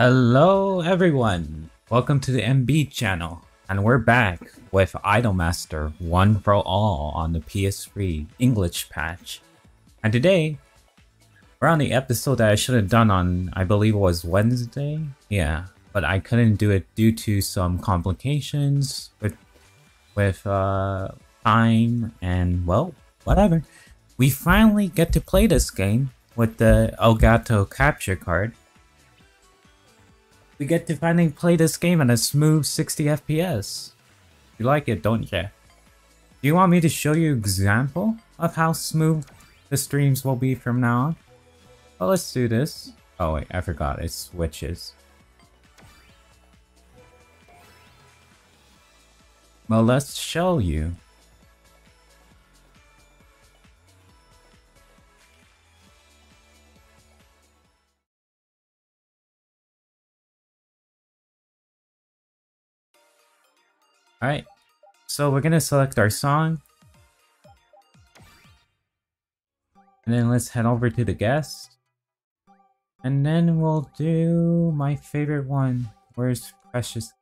Hello everyone! Welcome to the MB channel, and we're back with Idolmaster One for All on the PS3 English patch. And today, we're on the episode that I should have done on, I believe it was Wednesday? Yeah, but I couldn't do it due to some complications with, with uh, time and, well, whatever. We finally get to play this game with the Elgato capture card we get to finally play this game at a smooth 60 FPS. You like it, don't you? Do you want me to show you example of how smooth the streams will be from now on? Well, let's do this. Oh wait, I forgot, it switches. Well, let's show you. Alright, so we're gonna select our song. And then let's head over to the guest. And then we'll do my favorite one. Where's Precious?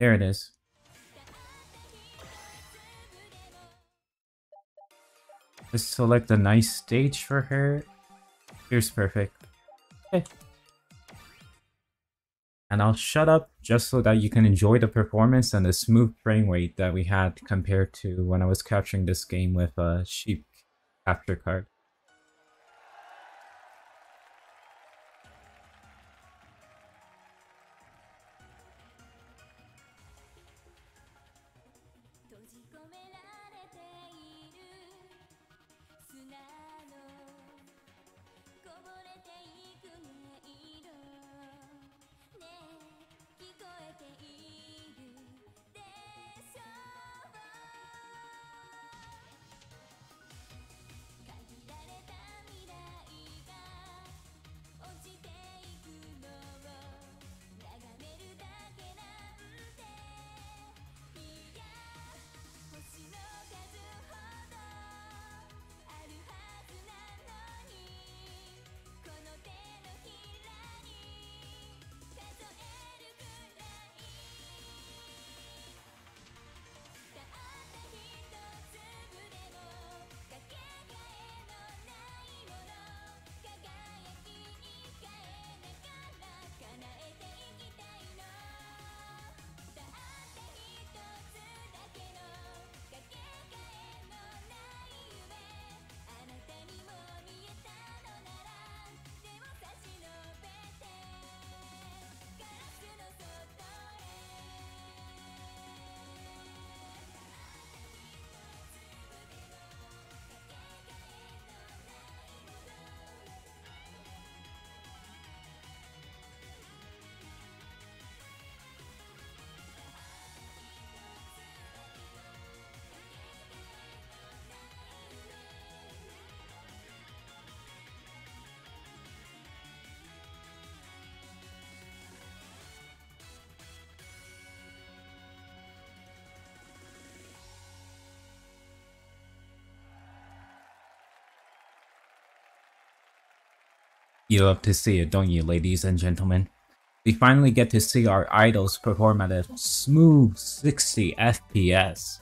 There it is. Just select a nice stage for her. Here's perfect. Okay and I'll shut up just so that you can enjoy the performance and the smooth frame rate that we had compared to when I was capturing this game with a sheep capture card. You love to see it, don't you, ladies and gentlemen? We finally get to see our idols perform at a smooth 60 FPS.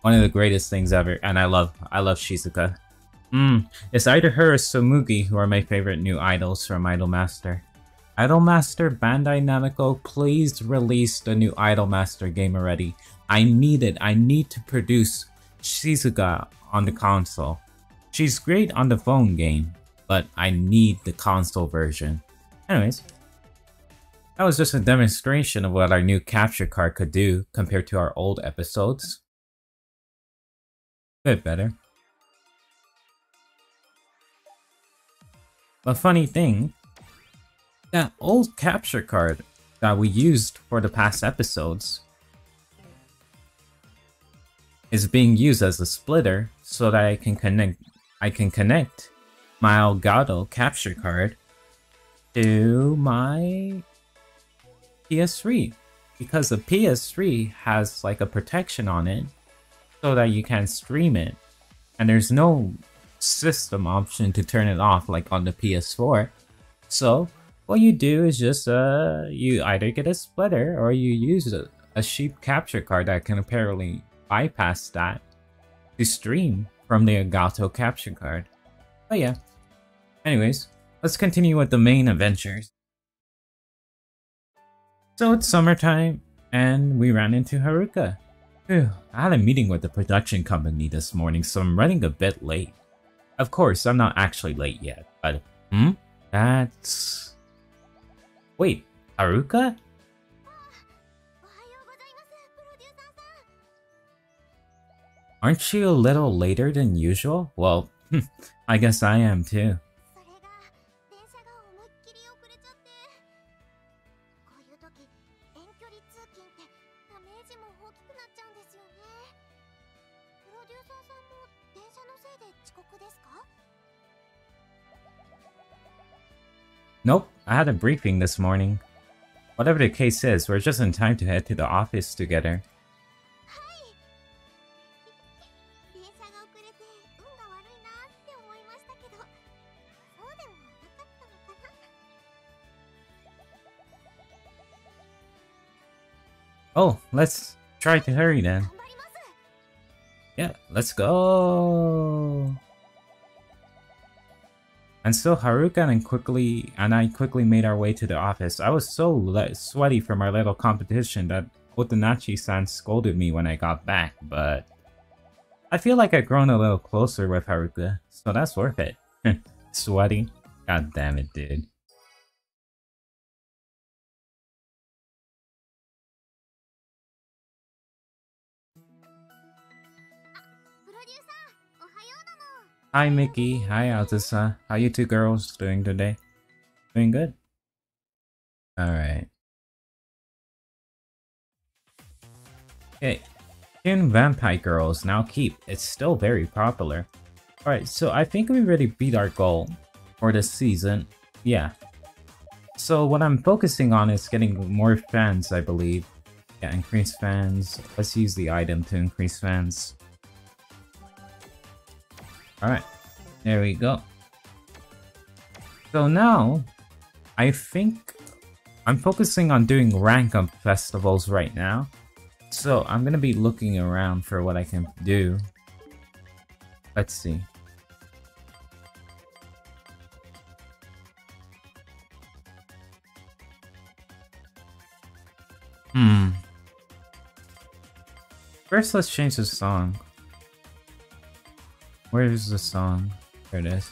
One of the greatest things ever, and I love, I love Shizuka. Mmm, it's either her or Tsumugi who are my favorite new idols from Idolmaster. Idolmaster Bandai Namco, please release the new Idolmaster game already. I need it, I need to produce Shizuka on the console. She's great on the phone game, but I need the console version. Anyways, that was just a demonstration of what our new capture card could do compared to our old episodes. Bit better. But funny thing, that old capture card that we used for the past episodes is being used as a splitter so that I can connect I can connect my Elgato capture card to my PS3 because the PS3 has like a protection on it so that you can stream it and there's no system option to turn it off like on the PS4 so what you do is just uh you either get a splitter or you use a, a sheep capture card that can apparently bypass that to stream from the Elgato capture card. But yeah. Anyways, let's continue with the main adventures. So it's summertime, and we ran into Haruka. Whew, I had a meeting with the production company this morning, so I'm running a bit late. Of course, I'm not actually late yet, but hmm? That's... Wait, Haruka? Aren't you a little later than usual? Well, I guess I am too. Nope, I had a briefing this morning. Whatever the case is, we're just in time to head to the office together. Oh, let's try to hurry then. Yeah, let's go. And so Haruka and quickly and I quickly made our way to the office. I was so sweaty from our little competition that Otonashi-san scolded me when I got back, but I feel like I've grown a little closer with Haruka, so that's worth it. Sweaty? God damn it, dude. Hi Miki, hi Azusa. How you two girls doing today? Doing good? Alright. Okay, in Vampire Girls now keep. It's still very popular. Alright, so I think we really beat our goal for this season. Yeah. So what I'm focusing on is getting more fans, I believe. Yeah, increase fans. Let's use the item to increase fans. Alright, there we go. So now, I think I'm focusing on doing rank up festivals right now. So I'm gonna be looking around for what I can do. Let's see. Hmm. First, let's change the song. Where is the song? There it is.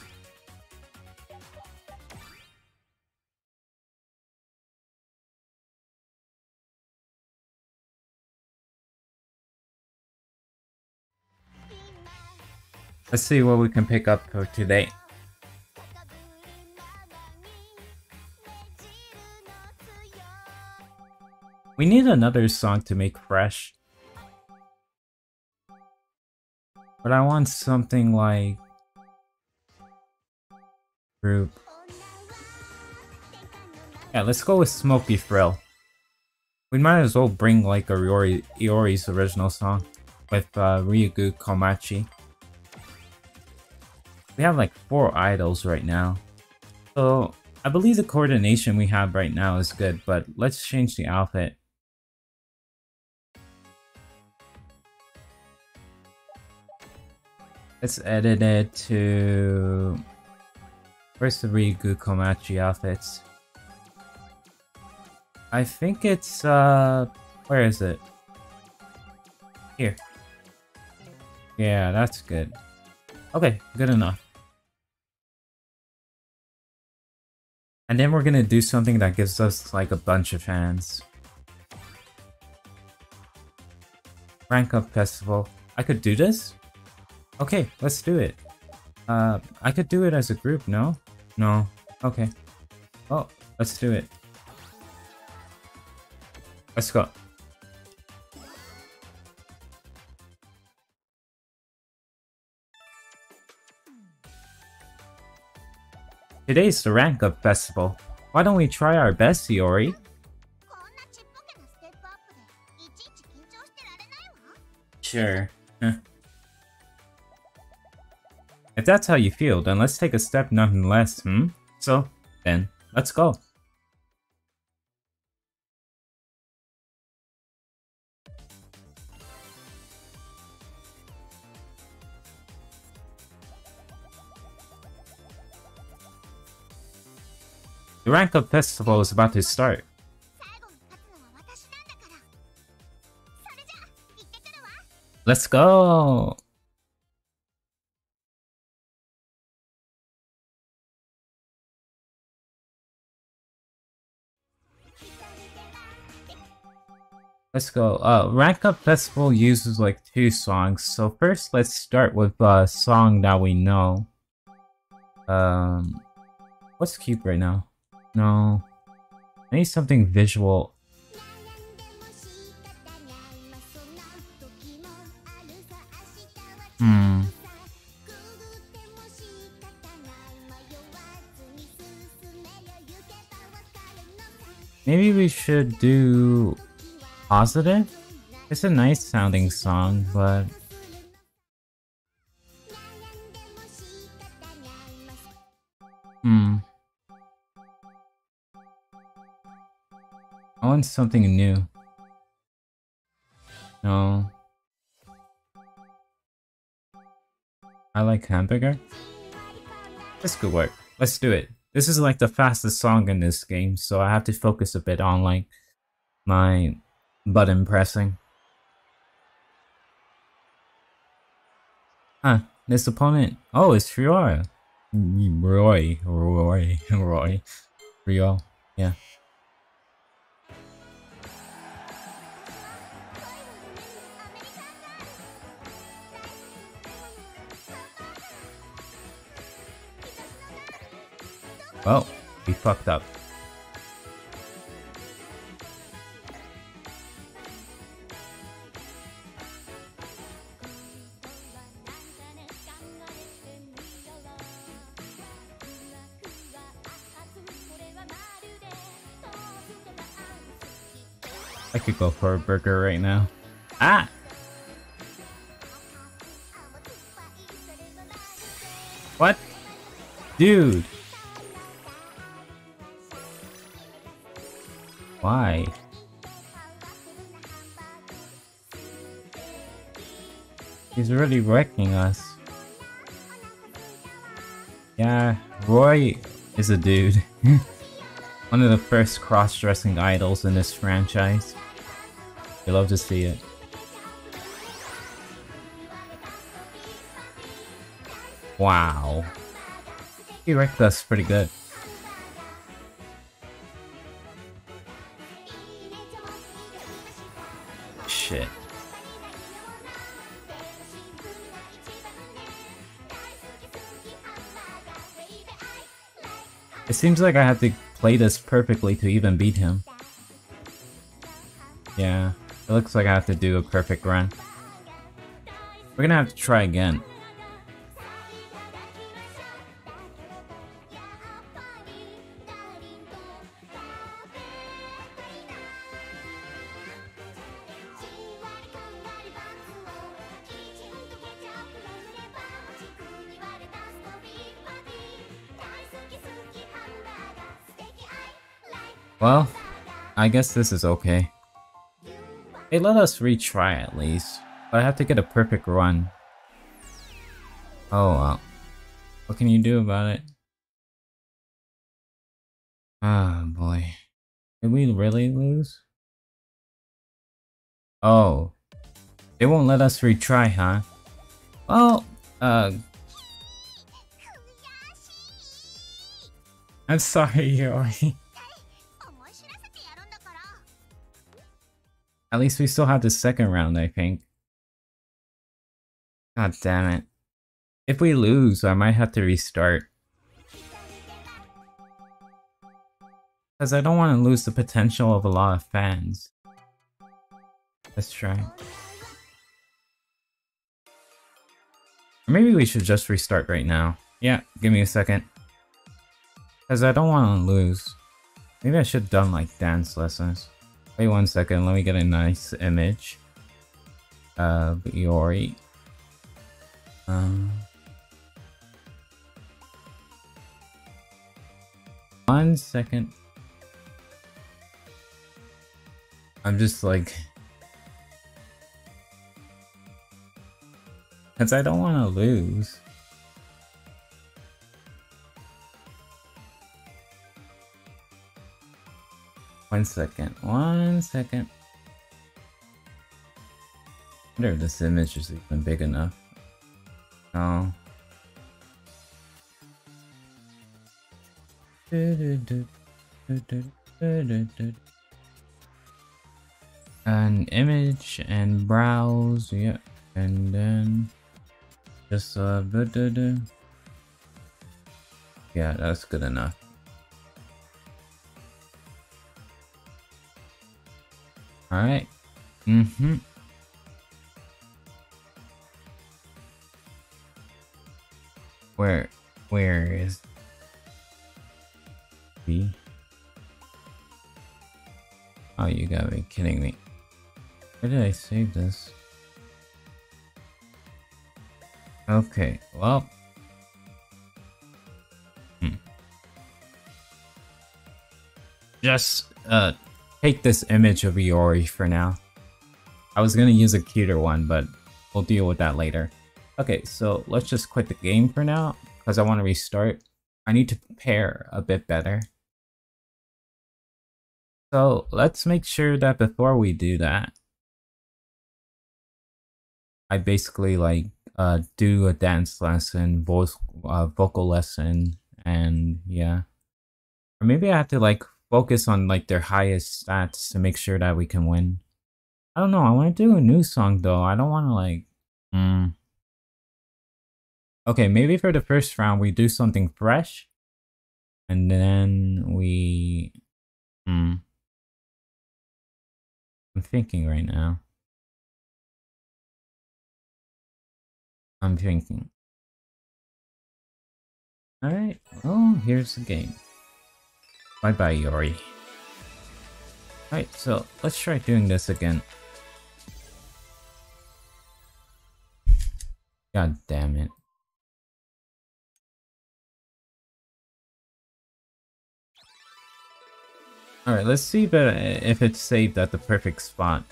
Let's see what we can pick up for today. We need another song to make fresh. But I want something like... Group. Yeah, let's go with Smoky Thrill. We might as well bring like a Iori, Iori's original song with uh, Ryugu Komachi. We have like four idols right now. So I believe the coordination we have right now is good, but let's change the outfit. Let's edit it to... Where's the Ryugu Komachi outfits? I think it's, uh... Where is it? Here. Yeah, that's good. Okay, good enough. And then we're gonna do something that gives us, like, a bunch of fans. Rank Up Festival. I could do this? Okay, let's do it. Uh, I could do it as a group, no? No. Okay. Oh, let's do it. Let's go. Today's the Rank Up Festival. Why don't we try our best, Iori? Sure. If that's how you feel, then let's take a step nothing less, hmm? So, then, let's go. The rank up festival is about to start. Let's go! Let's go. Uh, Rank Up Festival uses like two songs. So first, let's start with a song that we know. Um, what's cute right now? No, I need something visual. Hmm. Maybe we should do positive. It's a nice sounding song, but... Hmm. I want something new. No. I like hamburger. This could work. Let's do it. This is like the fastest song in this game, so I have to focus a bit on like my button impressing. Huh, this opponent. Oh, it's Fiora. Roy, Roy, Roy, Rio. Yeah. Well, we fucked up. I could go for a burger right now. Ah! What? Dude! Why? He's really wrecking us. Yeah, Roy is a dude. One of the first cross-dressing idols in this franchise. We love to see it. Wow. He wrecked us pretty good. Shit. It seems like I have to play this perfectly to even beat him. Yeah, it looks like I have to do a perfect run. We're gonna have to try again. Well, I guess this is okay. Hey, let us retry at least. But I have to get a perfect run. Oh well. What can you do about it? Ah, oh, boy. Did we really lose? Oh. They won't let us retry, huh? Well, uh... I'm sorry, Yori. At least we still have the second round, I think. God damn it. If we lose, I might have to restart. Because I don't want to lose the potential of a lot of fans. Let's try. Or maybe we should just restart right now. Yeah, give me a second. Because I don't want to lose. Maybe I should have done like dance lessons. Wait one second, let me get a nice image of Yori. Um, one second. I'm just like... Because I don't want to lose. One second. One second. I wonder if this image is even big enough. No. An image and browse, yeah, and then just uh, yeah, that's good enough. All right. Mm-hmm. Where, where is B? Oh, you gotta be kidding me. Where did I save this? Okay, well. Hmm. Just, uh, take this image of Iori for now. I was gonna use a cuter one, but we'll deal with that later. Okay, so let's just quit the game for now, because I want to restart. I need to prepare a bit better. So let's make sure that before we do that, I basically like uh, do a dance lesson, voice, uh, vocal lesson, and yeah. Or maybe I have to like focus on like their highest stats to make sure that we can win. I don't know. I want to do a new song though. I don't want to like. Hmm. Okay, maybe for the first round we do something fresh, and then we. Hmm. I'm thinking right now. I'm thinking. Alright, oh, here's the game. Bye bye, Yori. Alright, so let's try doing this again. God damn it. Alright, let's see if, it, if it's saved at the perfect spot.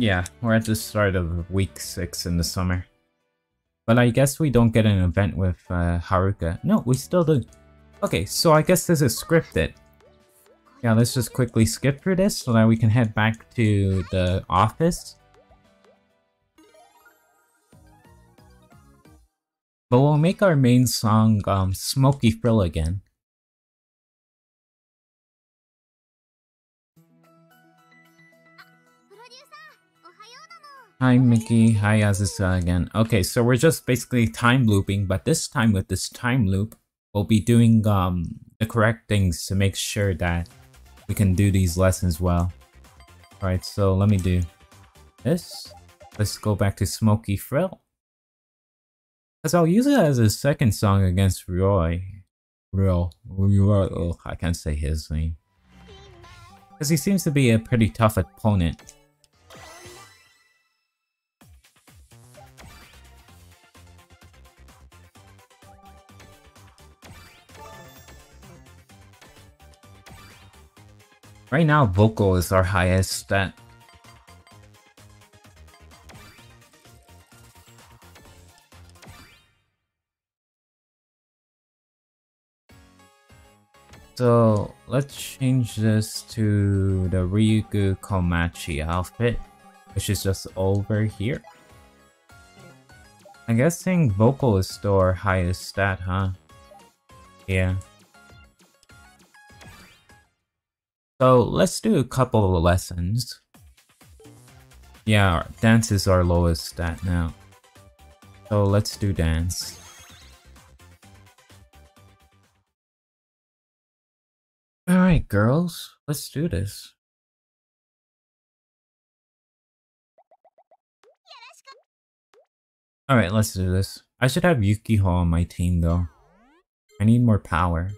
Yeah, we're at the start of week 6 in the summer. But I guess we don't get an event with uh, Haruka. No, we still do. Okay, so I guess this is scripted. Yeah, let's just quickly skip through this so that we can head back to the office. But we'll make our main song um, Smoky Thrill again. Hi Miki, hi Azusa again. Okay, so we're just basically time looping, but this time with this time loop, we'll be doing um the correct things to make sure that we can do these lessons well. Alright, so let me do this. Let's go back to Smoky Thrill. Because I'll use it as a second song against Roy. Roy. Oh, I can't say his name. Because he seems to be a pretty tough opponent. Right now, vocal is our highest stat. So let's change this to the Ryugu Komachi outfit, which is just over here. I'm guessing vocal is still our highest stat, huh? Yeah. So let's do a couple of lessons. Yeah, dance is our lowest stat now. So let's do dance. Alright girls, let's do this. Alright, let's do this. I should have Yukiho on my team though. I need more power.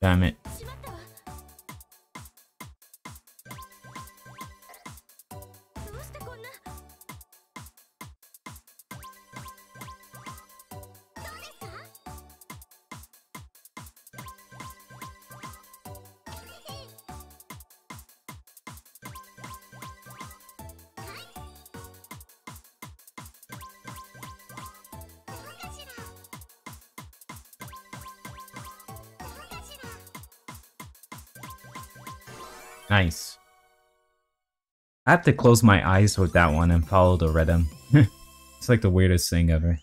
Damn it. I have to close my eyes with that one and follow the rhythm. it's like the weirdest thing ever.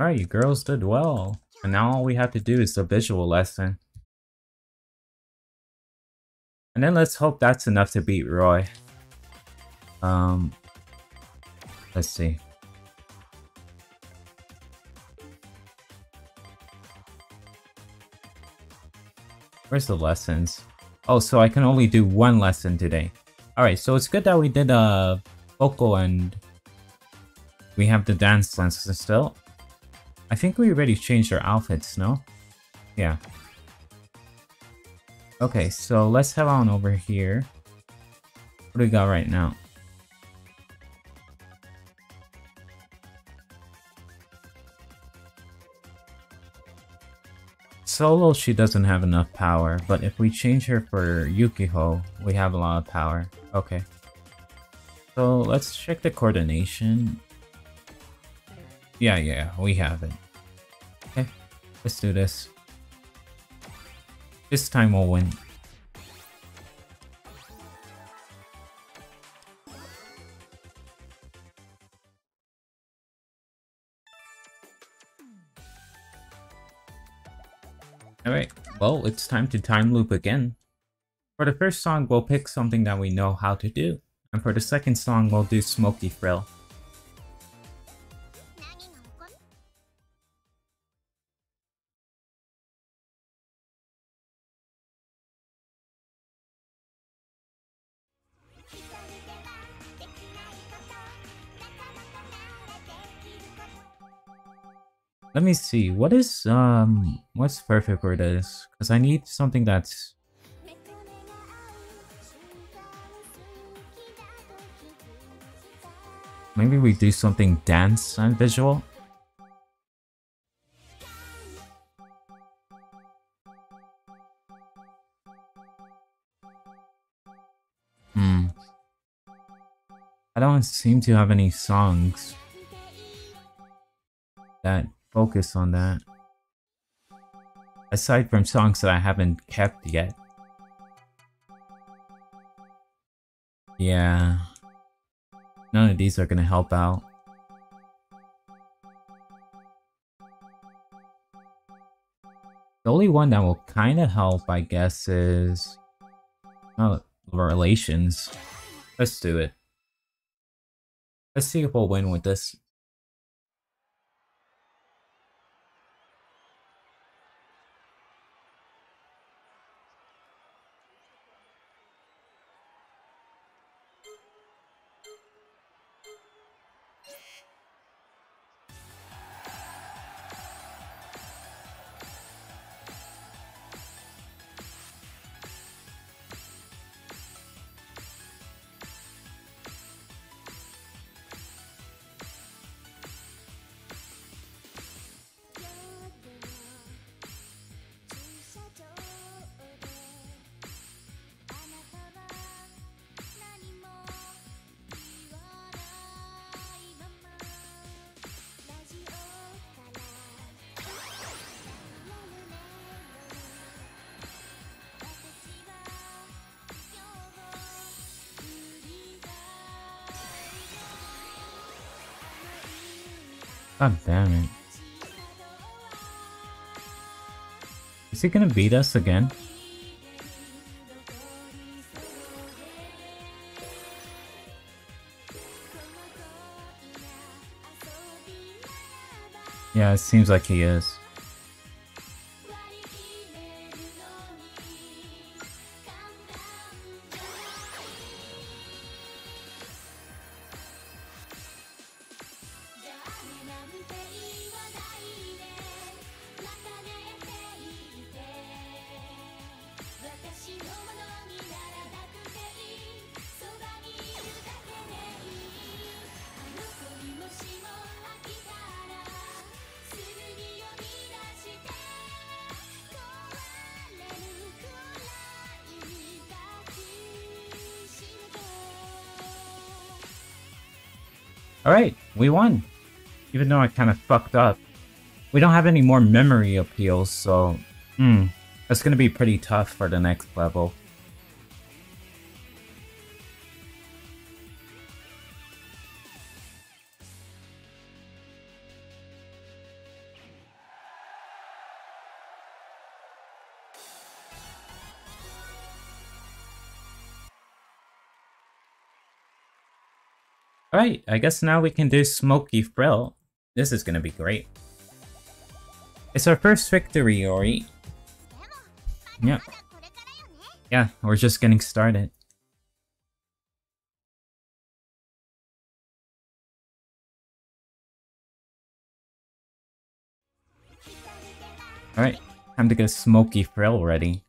Alright, you girls did well. And now all we have to do is the visual lesson. And then let's hope that's enough to beat Roy. Um, let's see. Where's the lessons? Oh, so I can only do one lesson today. Alright, so it's good that we did uh, vocal and we have the dance lessons still. I think we already changed our outfits, no? Yeah. Okay, so let's head on over here. What do we got right now? Solo, she doesn't have enough power, but if we change her for Yukiho, we have a lot of power. Okay. So let's check the coordination. Yeah, yeah, we have it. Okay, let's do this. This time we'll win. Alright, well, it's time to time loop again. For the first song, we'll pick something that we know how to do. And for the second song, we'll do Smoky Thrill. Let me see. What is um what's perfect for this? Because I need something that's Maybe we do something dance and visual? Hmm. I don't seem to have any songs that focus on that. Aside from songs that I haven't kept yet. Yeah. None of these are gonna help out. The only one that will kinda help, I guess, is... Oh, relations. Let's do it. Let's see if we'll win with this. Is he gonna beat us again? Yeah, it seems like he is. Won. Even though I kind of fucked up. We don't have any more memory appeals, so... Hmm. That's gonna be pretty tough for the next level. guess now we can do Smoky Thrill. This is gonna be great. It's our first victory, Ori. Yeah. Yeah, we're just getting started. Alright, time to get a smoky thrill ready.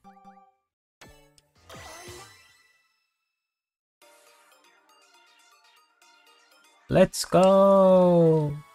Let's go!「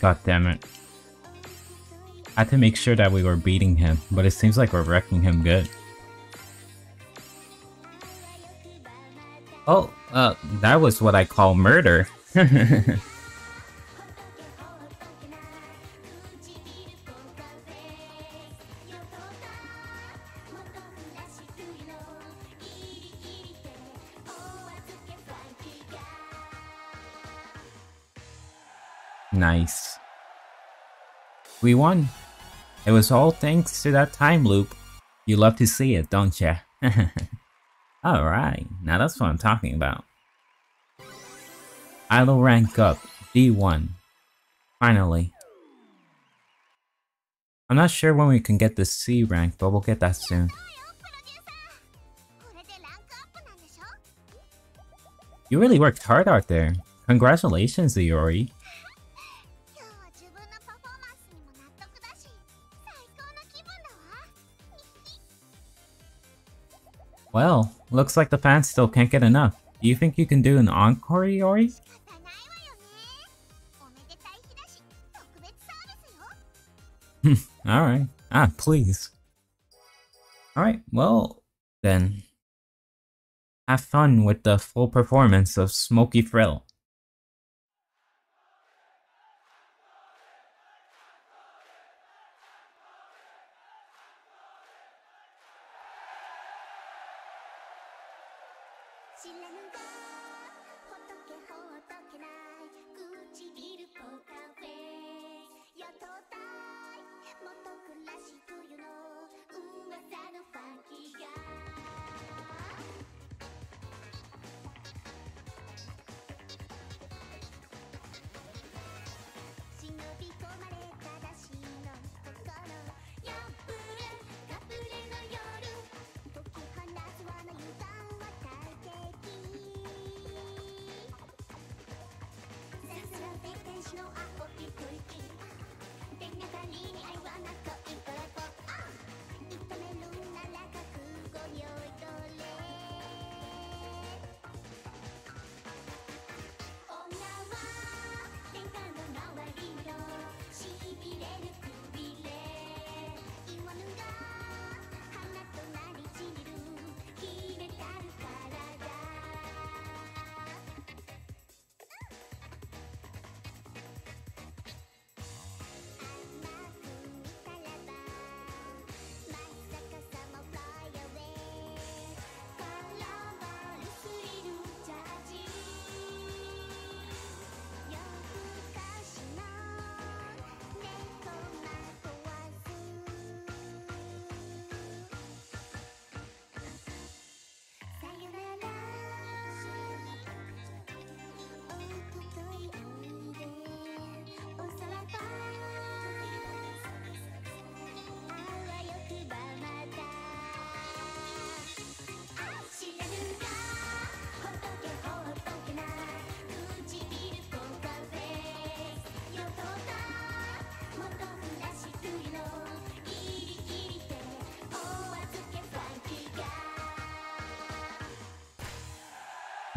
God damn it. I had to make sure that we were beating him, but it seems like we're wrecking him good. Oh, uh, that was what I call murder.「we won. It was all thanks to that time loop. You love to see it, don't ya? Alright, now that's what I'm talking about. Idol rank up, D1. Finally. I'm not sure when we can get the C rank, but we'll get that soon. You really worked hard out there. Congratulations, Iori. Well, looks like the fans still can't get enough. Do you think you can do an encore, Yori? Hmm, alright. Ah, please. Alright, well, then. Have fun with the full performance of Smoky Thrill.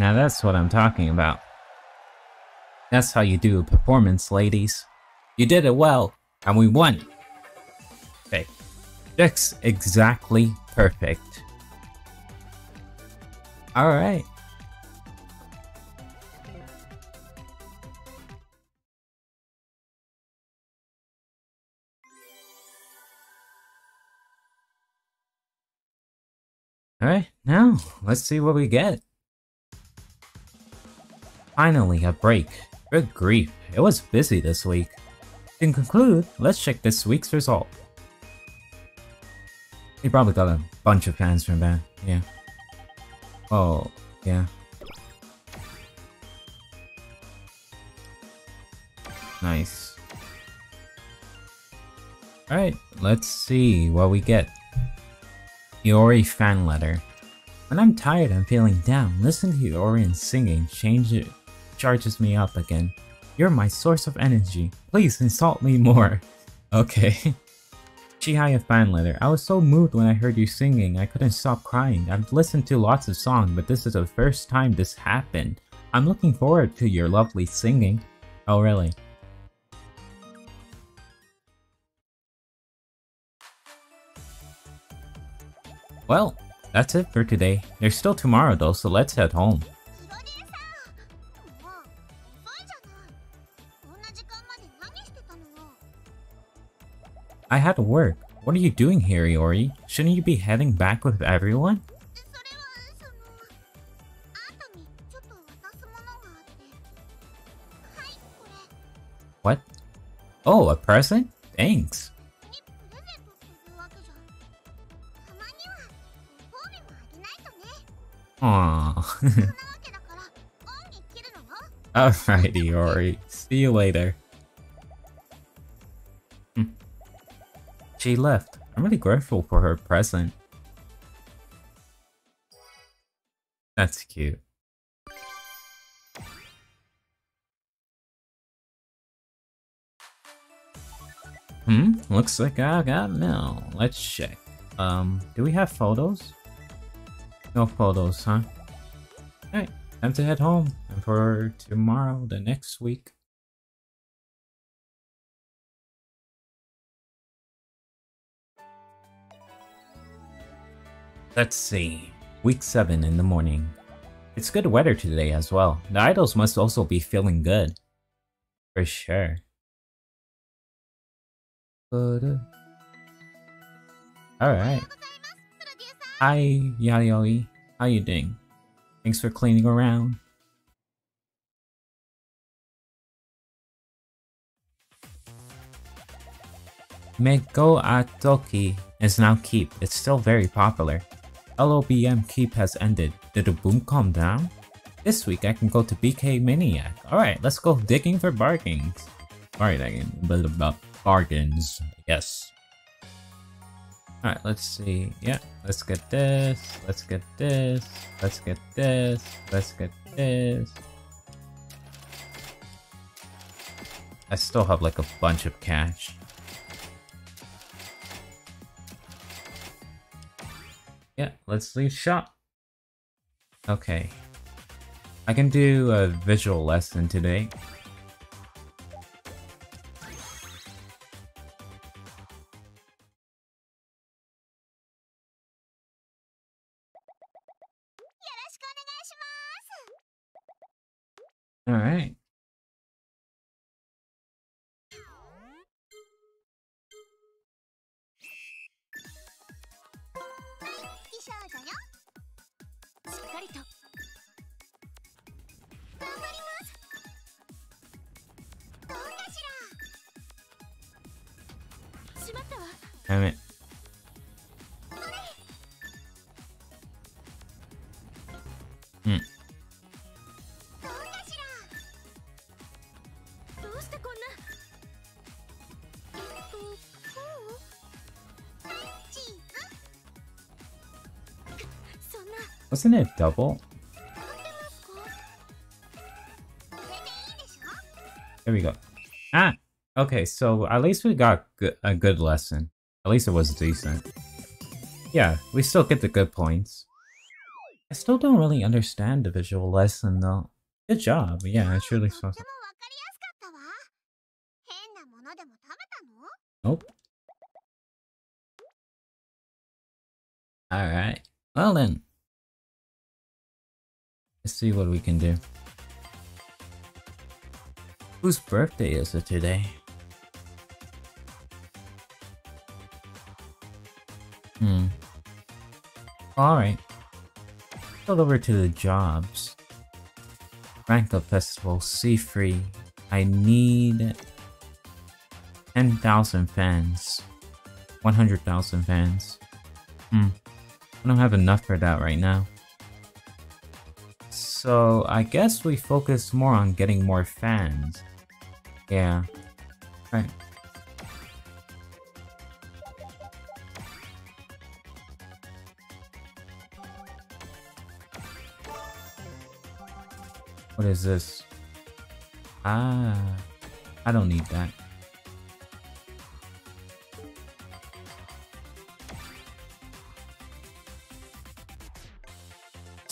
Now that's what I'm talking about. That's how you do a performance, ladies. You did it well, and we won. Okay. That's exactly perfect. Alright. Alright, now, let's see what we get. Finally, a break. Good grief, it was busy this week. To conclude, let's check this week's result. He probably got a bunch of fans from that, yeah. Oh, yeah. Nice. Alright, let's see what we get. Iori fan letter. When I'm tired and feeling down, listen to Iori and singing change it charges me up again. You're my source of energy. Please insult me more. Okay. Chihaya fan letter. I was so moved when I heard you singing, I couldn't stop crying. I've listened to lots of songs, but this is the first time this happened. I'm looking forward to your lovely singing. Oh really? Well, that's it for today. There's still tomorrow though, so let's head home. I had to work. What are you doing here, Iori? Shouldn't you be heading back with everyone? What? Oh, a present? Thanks. Aww. Alright, Iori. See you later. She left. I'm really grateful for her present. That's cute. Hmm, looks like I got mail. Let's check. Um, do we have photos? No photos, huh? Alright, time to head home. And for tomorrow, the next week. Let's see. Week 7 in the morning. It's good weather today as well. The idols must also be feeling good. For sure. Alright. Hi, Yayoi. How you doing? Thanks for cleaning around. Meko Atoki is now Keep. It's still very popular. LOBM Keep has ended. Did the boom calm down? This week I can go to BK Maniac. Alright, let's go digging for bargains. Alright, I can bit about bargains, yes. Alright, let's see. Yeah, let's get this. Let's get this. Let's get this. Let's get this. I still have like a bunch of cash. Yeah, let's leave shop. Okay. I can do a visual lesson today. Wasn't it double? There we go. Ah! Okay, so at least we got a good lesson. At least it was decent. Yeah, we still get the good points. I still don't really understand the visual lesson though. Good job, yeah, I truly saw something. Nope. Alright. Well then. Let's see what we can do. Whose birthday is it today? Hmm. Alright. Go over to the jobs. Rank up festival, see free. I need 10,000 fans. 100,000 fans. Hmm. I don't have enough for that right now. So I guess we focus more on getting more fans. Yeah. Right. What is this? Ah, I don't need that.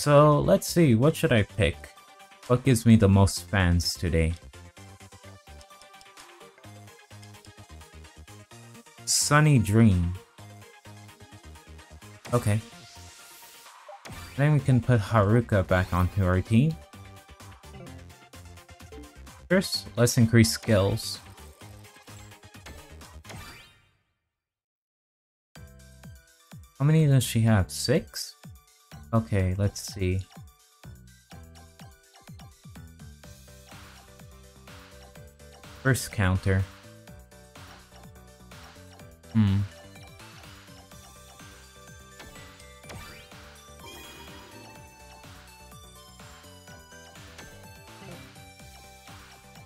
So let's see, what should I pick? What gives me the most fans today? Sunny Dream. Okay. Then we can put Haruka back onto our team. First, let's increase skills. How many does she have? Six? Okay, let's see. First counter. Hmm.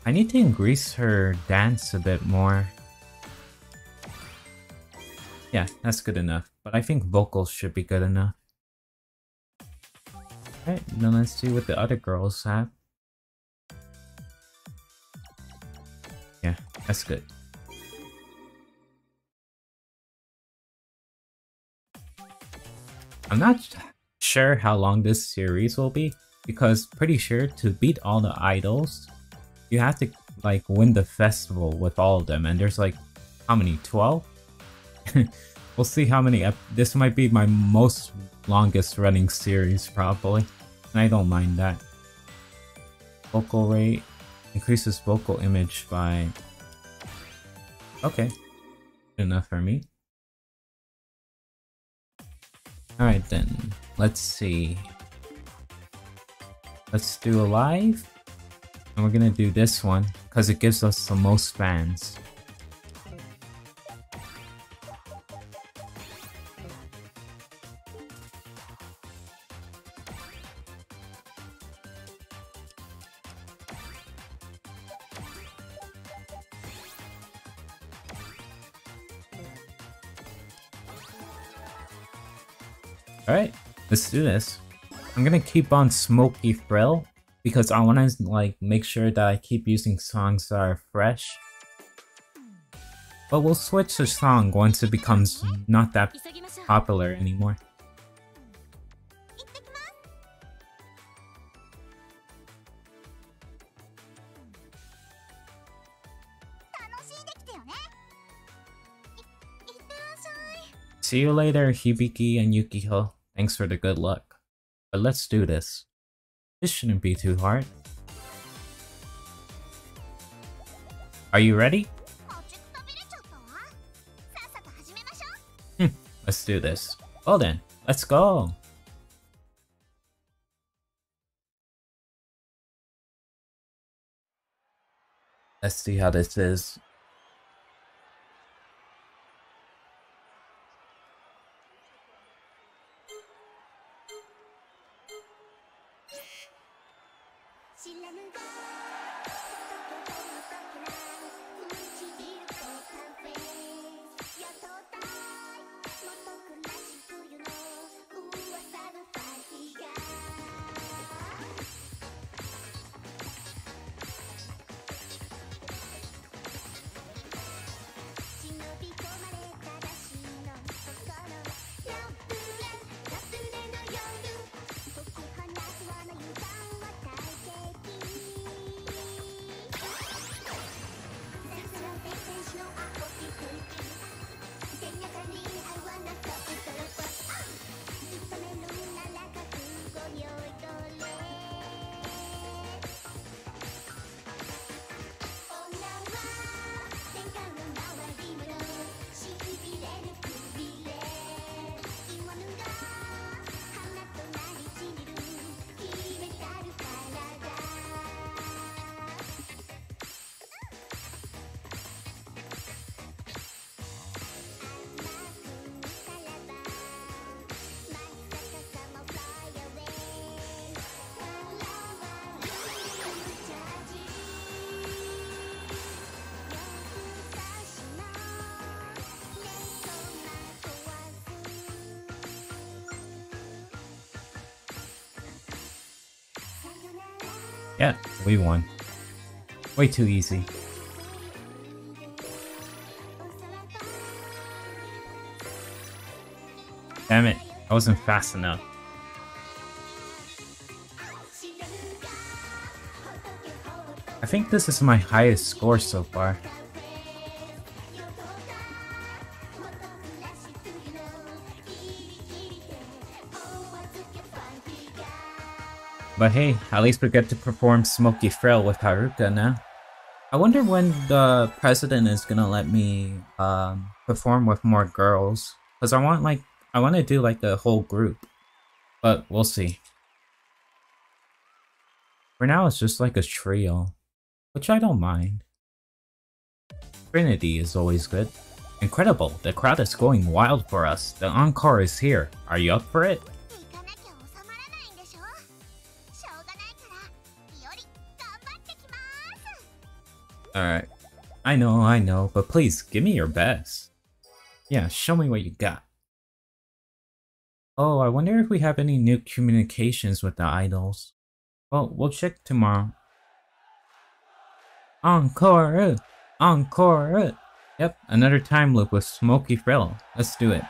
I need to increase her dance a bit more. Yeah, that's good enough. But I think vocals should be good enough. Alright, now let's see what the other girls have. Yeah, that's good. I'm not sure how long this series will be, because pretty sure to beat all the idols, you have to like win the festival with all of them, and there's like, how many, 12? we'll see how many, this might be my most longest running series probably, and I don't mind that. Vocal rate increases vocal image by, okay, good enough for me. Alright then, let's see. Let's do a live. And we're gonna do this one, because it gives us the most fans. do this. I'm gonna keep on Smoky Thrill because I wanna like make sure that I keep using songs that are fresh. But we'll switch the song once it becomes not that popular anymore. See you later, Hibiki and Yukiho. Thanks for the good luck. But let's do this. This shouldn't be too hard. Are you ready? Hmm, let's do this. Well then, let's go! Let's see how this is. We won. Way too easy. Damn it, I wasn't fast enough. I think this is my highest score so far. But hey, at least we get to perform Smoky Thrill with Haruka now. I wonder when the president is gonna let me um, perform with more girls. Cause I want like I want to do like a whole group, but we'll see. For now, it's just like a trio, which I don't mind. Trinity is always good. Incredible, the crowd is going wild for us. The encore is here. Are you up for it? Alright. I know, I know, but please, give me your best. Yeah, show me what you got. Oh, I wonder if we have any new communications with the idols. Well, we'll check tomorrow. Encore! Encore! Yep, another time loop with Smoky Thrill. Let's do it.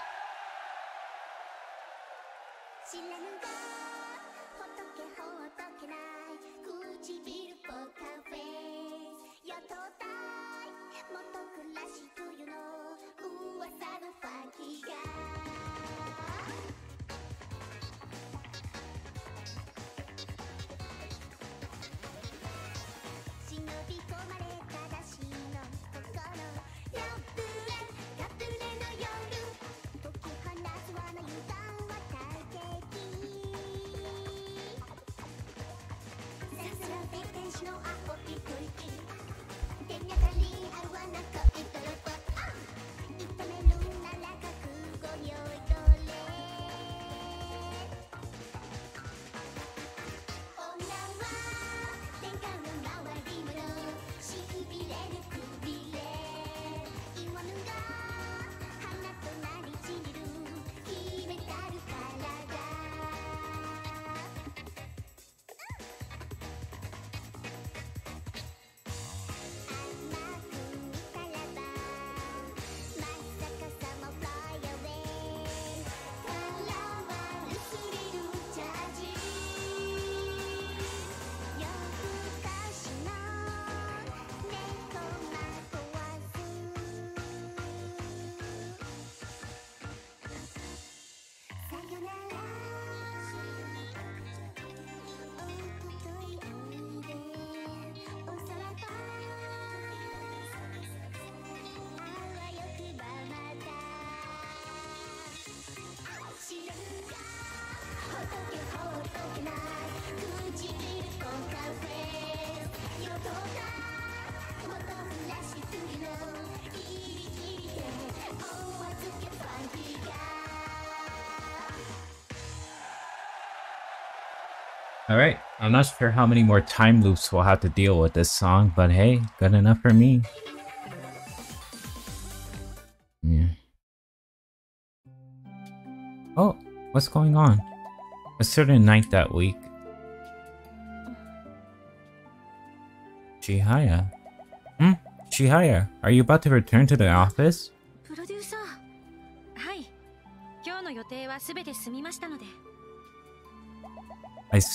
I'm not sure how many more time loops we'll have to deal with this song, but hey, good enough for me. Yeah. Oh, what's going on? A certain night that week. Chihaya? Hmm? Chihaya, are you about to return to the office?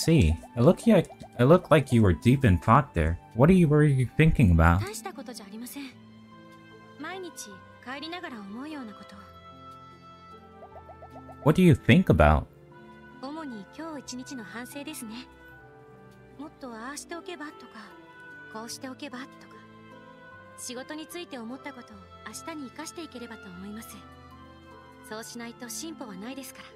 see. It looked like it looked like you were deep in thought there. What are you were you thinking about? 大したことじゃありません毎日帰りながら思うようなことを What do you think about? 主に今日一日の反省ですねもっとああしておけばとかこうしておけばとか仕事について思ったことを明日に生かしていければと思いますそうしないと進歩はないですから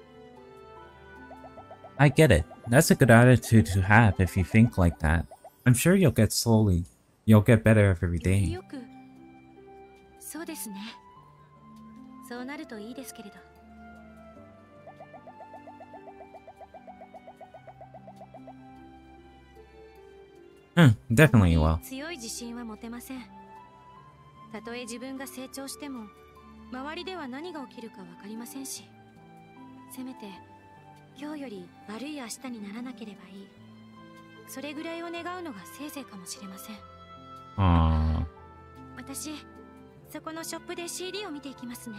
I get it. That's a good attitude to have if you think like that. I'm sure you'll get slowly. You'll get better every day. そうですねそうなるといいですけれど Hmm, definitely will. 強い自信は持てませんたとえ自分が成長しても周りでは何が起きるか分かりませんしせめて今日より悪い明日にならなければいいそれぐらいを願うのがせいぜいかもしれません Aww. 私そこのショップで CD を見ていきますね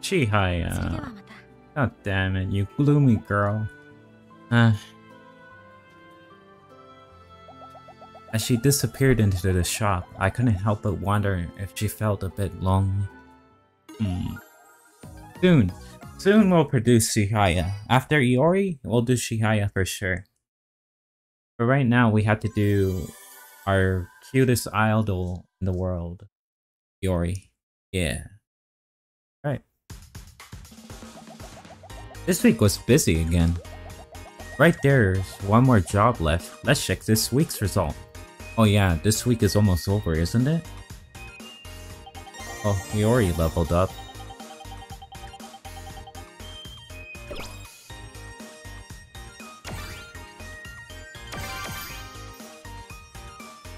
Chihaya. それではまた God damn it, you gloomy girl. Uh. As she disappeared into the shop, I couldn't help but wonder if she felt a bit lonely. Hmm. Soon, soon we'll produce Chihaya. After Iori, we'll do Chihaya for sure. But right now, we have to do our cutest idol in the world, Iori. Yeah. Right. This week was busy again. Right there's one more job left. Let's check this week's result. Oh yeah, this week is almost over, isn't it? Oh, already leveled up.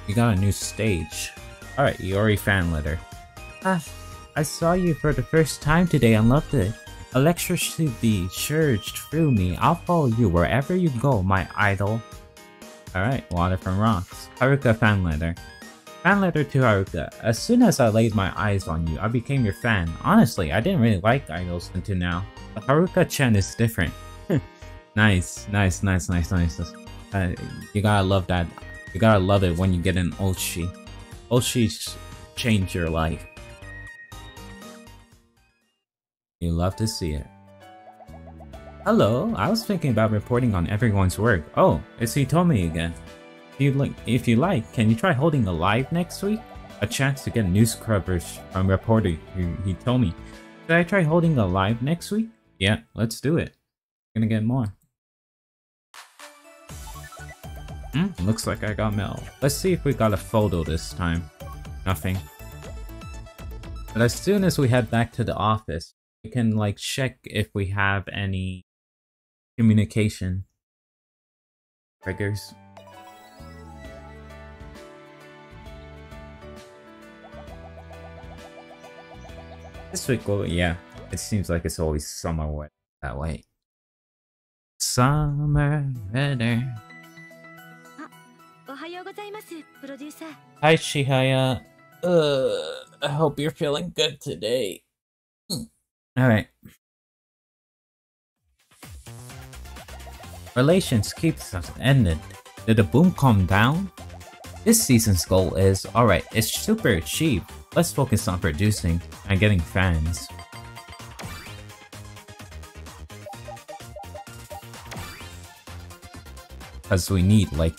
We got a new stage. Alright, Iori fan letter. Ah, I saw you for the first time today and loved it. Electricity surged through me. I'll follow you wherever you go, my idol. Alright, water from rocks. Haruka fan letter. Fan letter to Haruka. As soon as I laid my eyes on you, I became your fan. Honestly, I didn't really like idols until now. But Haruka-chan is different. nice, nice, nice, nice, nice. Uh, you gotta love that. You gotta love it when you get an Oshi. Oshi's change your life. You love to see it. Hello, I was thinking about reporting on everyone's work. Oh, it's Hitomi again. If you, like, if you like, can you try holding a live next week? A chance to get news coverage from reporter Hitomi. Should I try holding a live next week? Yeah, let's do it. Gonna get more. Hmm, looks like I got mail. Let's see if we got a photo this time. Nothing. But as soon as we head back to the office, we can like check if we have any communication triggers. This week, well, yeah, it seems like it's always summer wet that way. Summer weather. Hi, Chihaya. Uh, I hope you're feeling good today. Alright. Relations keeps us ended. Did the boom calm down? This season's goal is alright, it's super achieved. Let's focus on producing and getting fans. Because we need like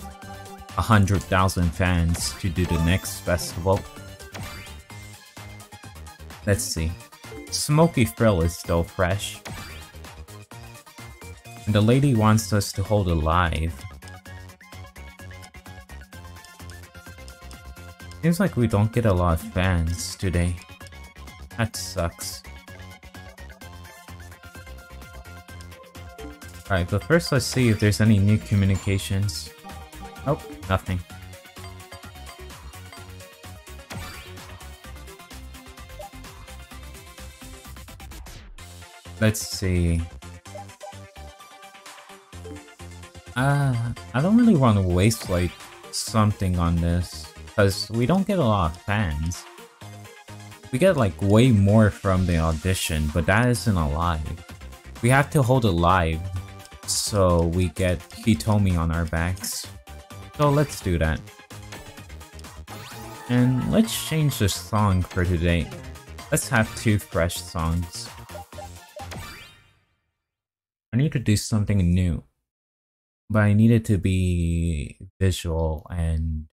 a hundred thousand fans to do the next festival. Let's see. Smoky Thrill is still fresh. And the lady wants us to hold it live. Seems like we don't get a lot of fans today. That sucks. Alright, but first let's see if there's any new communications. Oh, nothing. Let's see. Uh, I don't really want to waste like something on this because we don't get a lot of fans. We get like way more from the audition, but that isn't a live. We have to hold it live so we get Hitomi on our backs. So let's do that. And let's change the song for today. Let's have two fresh songs. I need to do something new. But I need it to be visual and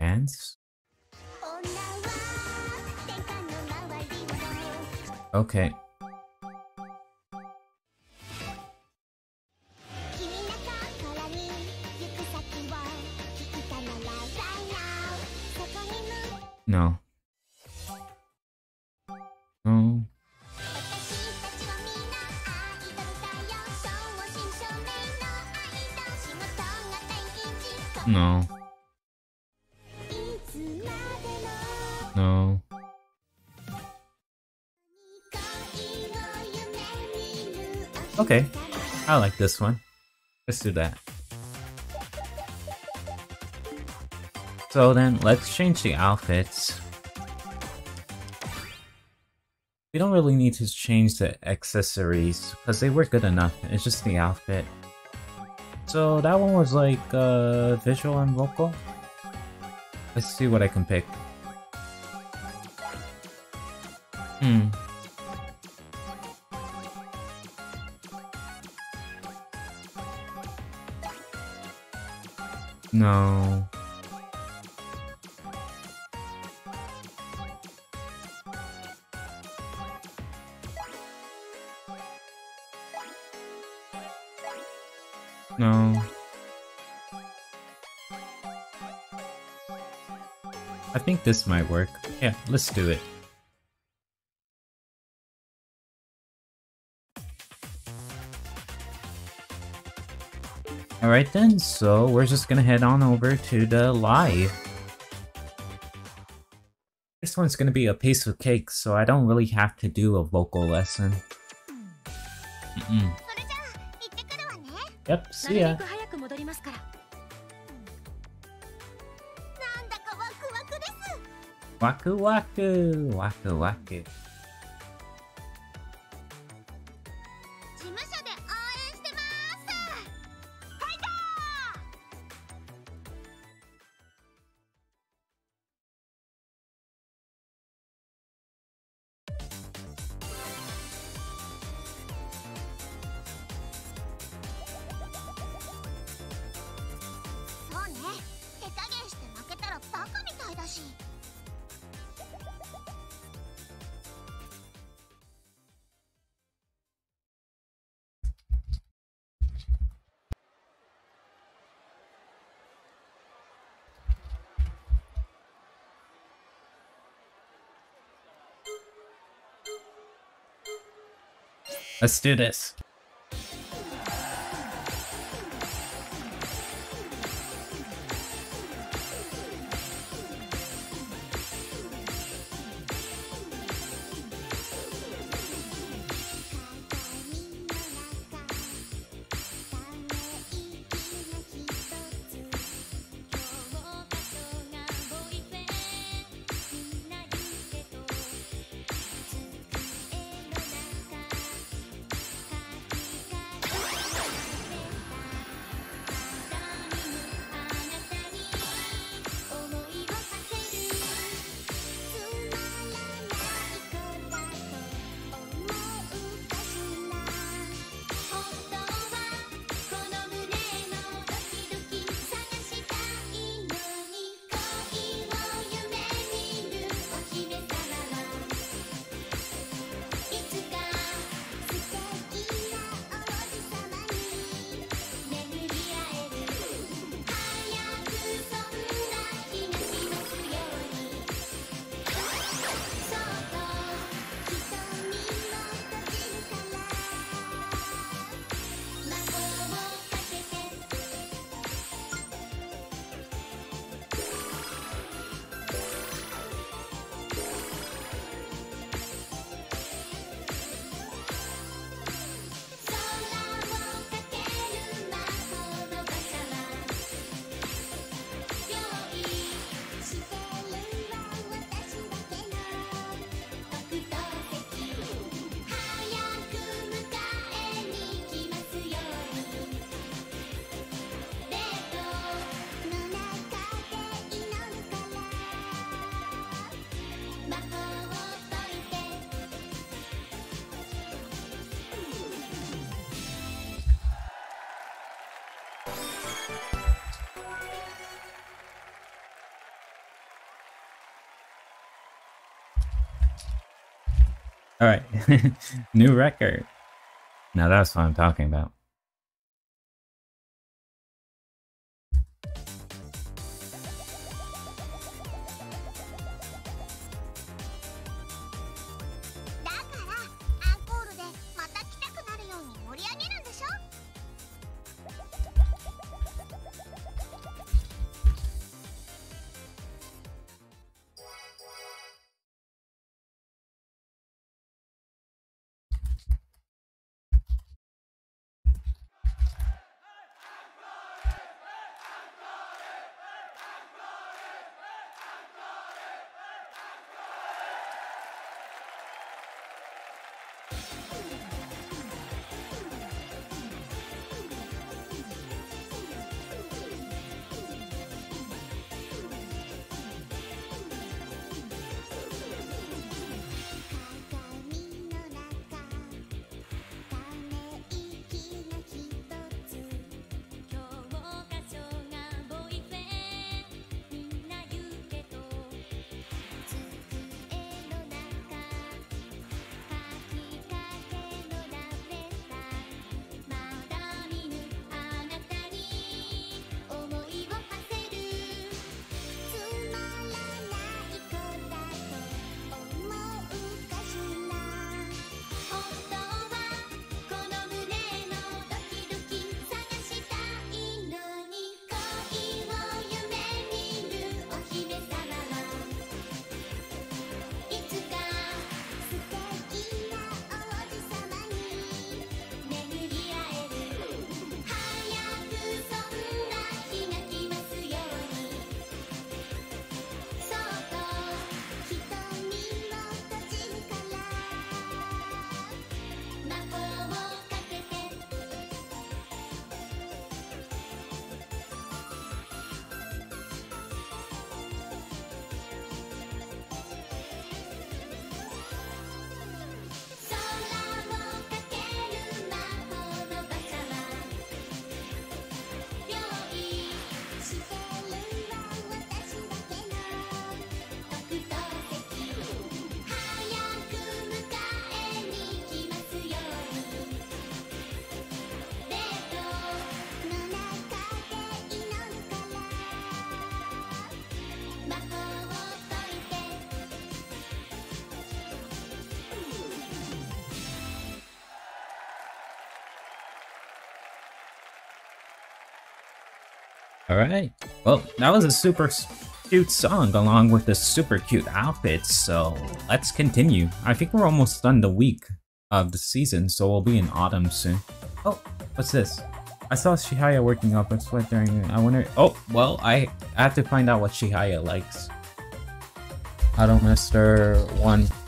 dance. Okay. No. No. No. No. Okay. I like this one. Let's do that. So then, let's change the outfits. We don't really need to change the accessories, because they were good enough. It's just the outfit. So that one was like, uh, visual and vocal? Let's see what I can pick. Hmm. No. No. I think this might work. Yeah, let's do it. Alright then, so we're just gonna head on over to the live. This one's gonna be a piece of cake, so I don't really have to do a vocal lesson. Mm-mm. そやっすや。なるべく早く戻りますから。なんだかワクワクです。ワクワクワクワク。ワクワク Let's do this. new record. Now that's what I'm talking about. Alright. Well, that was a super cute song along with the super cute outfits, so let's continue. I think we're almost done the week of the season, so we'll be in autumn soon. Oh, what's this? I saw Chihaya working up a sweat during I wonder oh well I have to find out what Chihaya likes. Auto Mister one Alright, I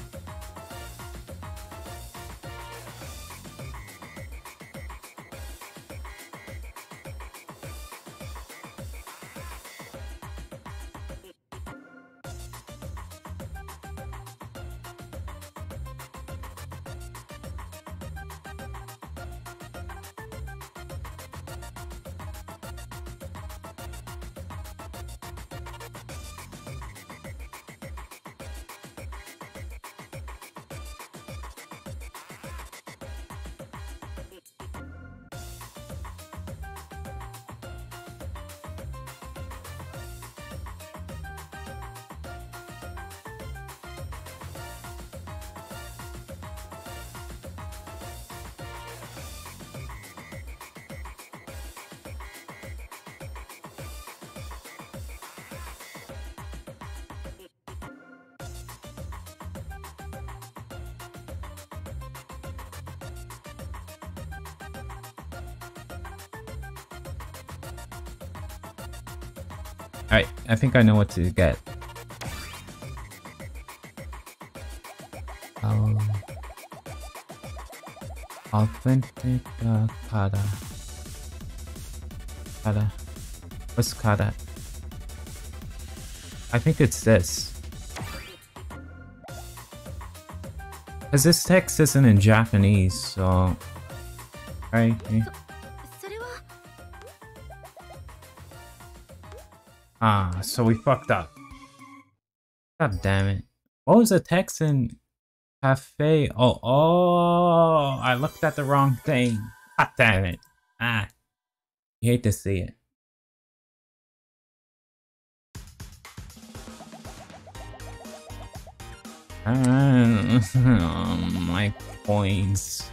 think I know what to get. Um, authentic uh, kata. Kata. What's kata? I think it's this. Cause this text isn't in Japanese, so... Right? eh. Ah, so we fucked up. God damn it. What was the text in cafe? Oh, oh, I looked at the wrong thing. God damn it. Ah, you hate to see it. Ah, my points.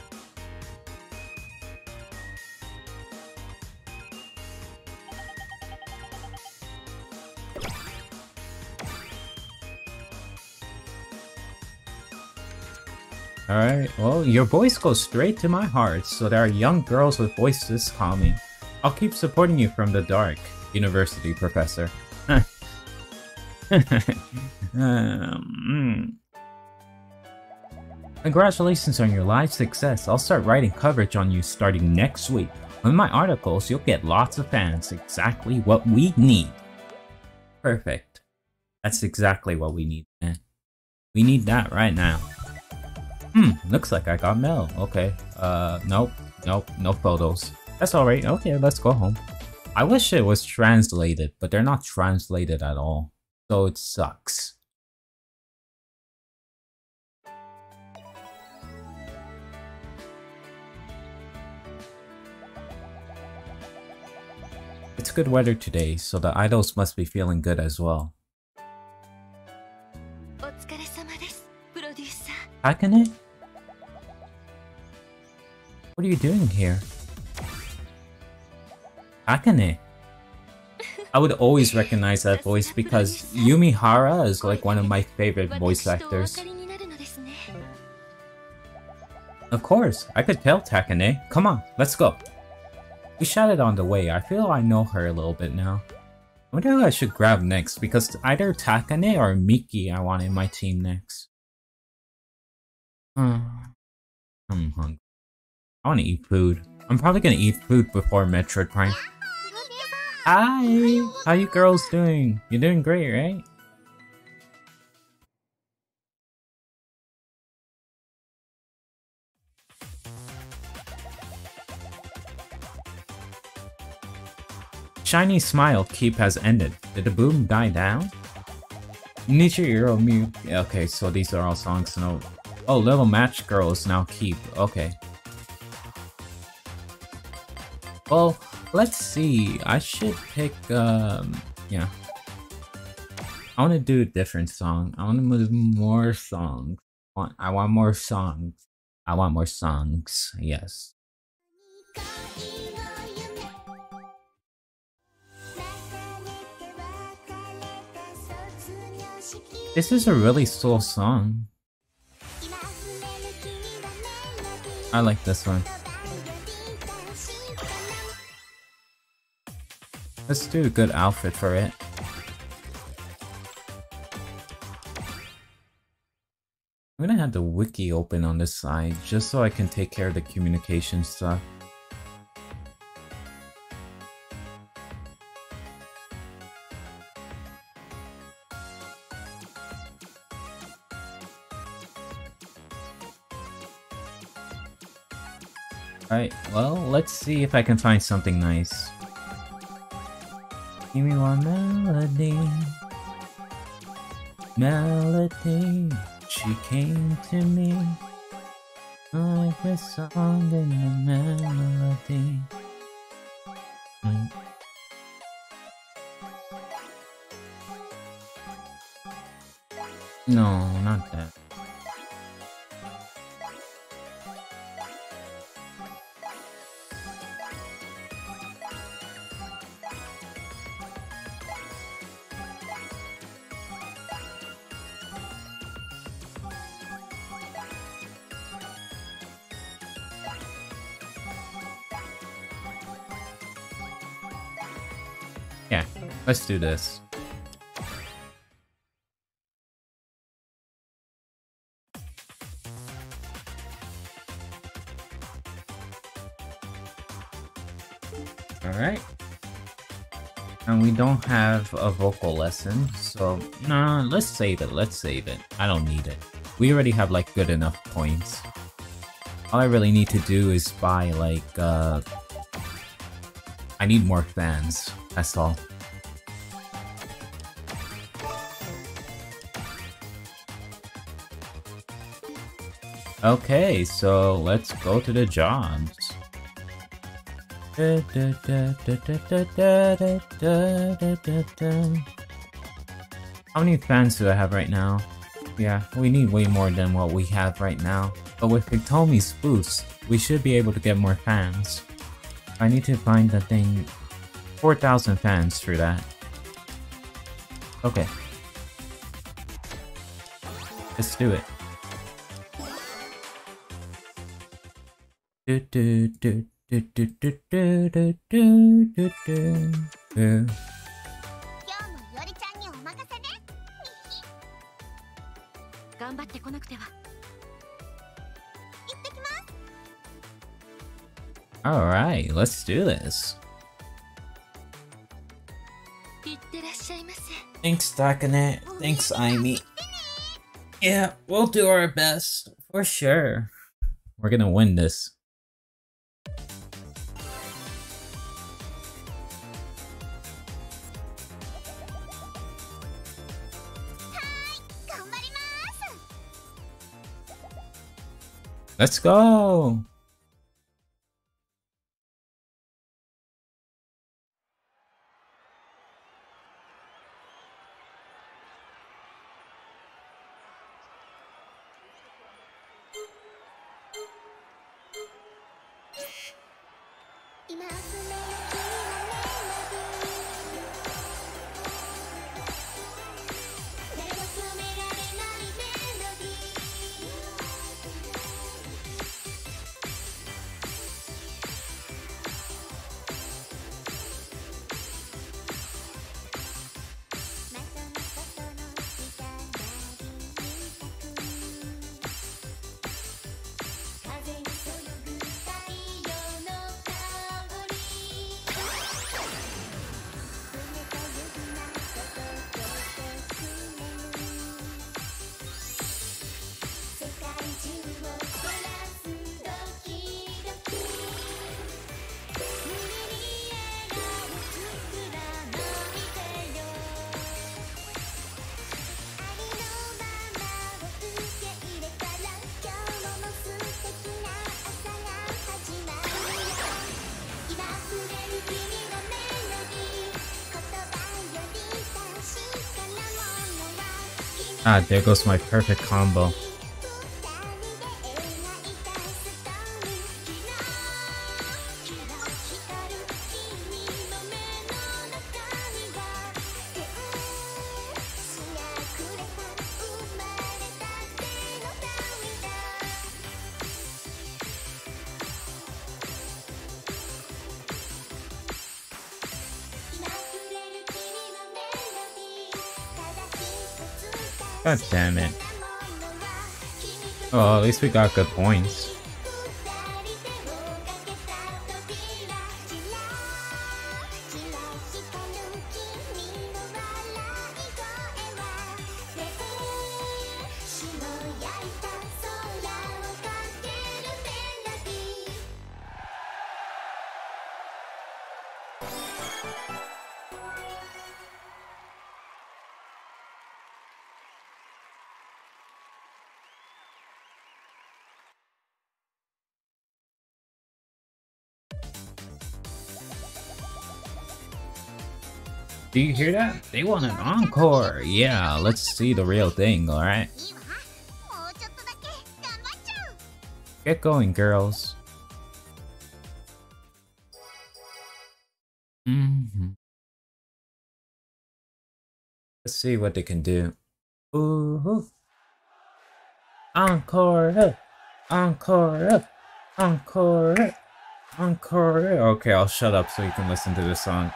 Alright, well, your voice goes straight to my heart, so there are young girls with voices calming. I'll keep supporting you from the dark, university professor. Um, mm. Congratulations on your live success. I'll start writing coverage on you starting next week. In my articles, you'll get lots of fans, exactly what we need. Perfect. That's exactly what we need, man. We need that right now. Hmm, looks like I got mail. Okay. Uh, nope. Nope. No photos. That's alright. Okay, let's go home. I wish it was translated, but they're not translated at all. So it sucks. It's good weather today, so the idols must be feeling good as well. Hacking it? What are you doing here? Akane. I would always recognize that voice because Yumi Hara is like one of my favorite voice actors. Of course, I could tell Takane. Come on, let's go. We shouted on the way. I feel I know her a little bit now. I wonder who I should grab next because either Takane or Miki I want in my team next. Hmm. I'm hungry. I want to eat food. I'm probably gonna eat food before Metroid Prime. Hi! How you girls doing? You're doing great, right? Shiny Smile Keep has ended. Did the boom die down? Nichiro Mew. Okay, so these are all songs. No. Oh, level match girls now keep. Okay. Well, let's see. I should pick, um, yeah. I want to do a different song. I want to move more songs. I want, I want more songs. I want more songs. Yes. This is a really soul song. I like this one. Let's do a good outfit for it. I'm gonna have the wiki open on this side just so I can take care of the communication stuff. Alright, well, let's see if I can find something nice. Give me one melody. Melody, she came to me. Like a song and a melody. Mm. No, not that. Let's do this. Alright. And we don't have a vocal lesson, so nah, let's save it, let's save it. I don't need it. We already have like good enough points. All I really need to do is buy like uh I need more fans, that's all. Okay, so let's go to the jobs. How many fans do I have right now? Yeah, we need way more than what we have right now. But with Hitomi's boost, we should be able to get more fans. I need to find the thing 4,000 fans for that. Okay. Let's do it. All right, let's do this. Thanks, Takane. Thanks, Ami. Yeah, we'll do our best, for sure. We're gonna win this. Let's go!「Ah, there goes my perfect combo. God damn it. Well, at least we got good points. Do you hear that? They want an encore! Yeah, let's see the real thing, alright? Get going, girls. Mm -hmm. Let's see what they can do. Ooh, encore encore encore encore. Okay, I'll shut up so you can listen to the song.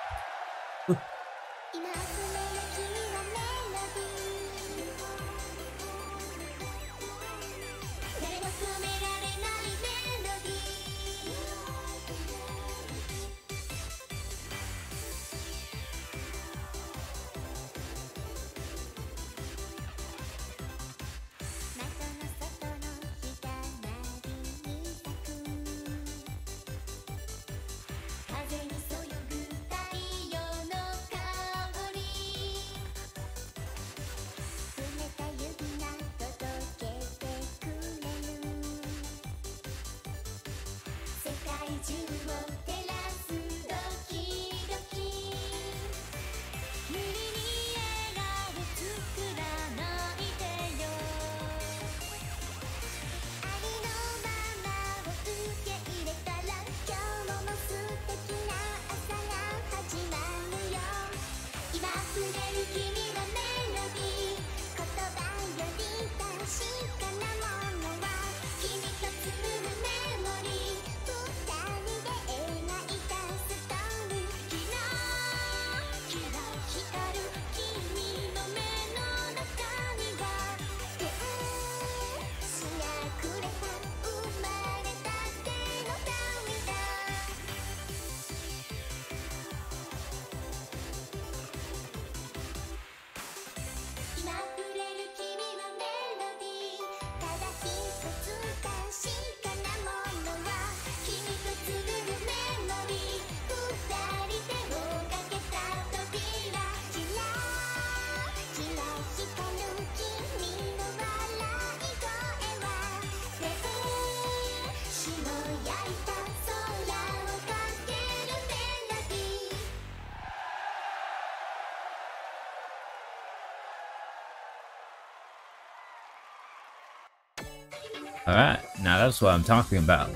That's what I'm talking about.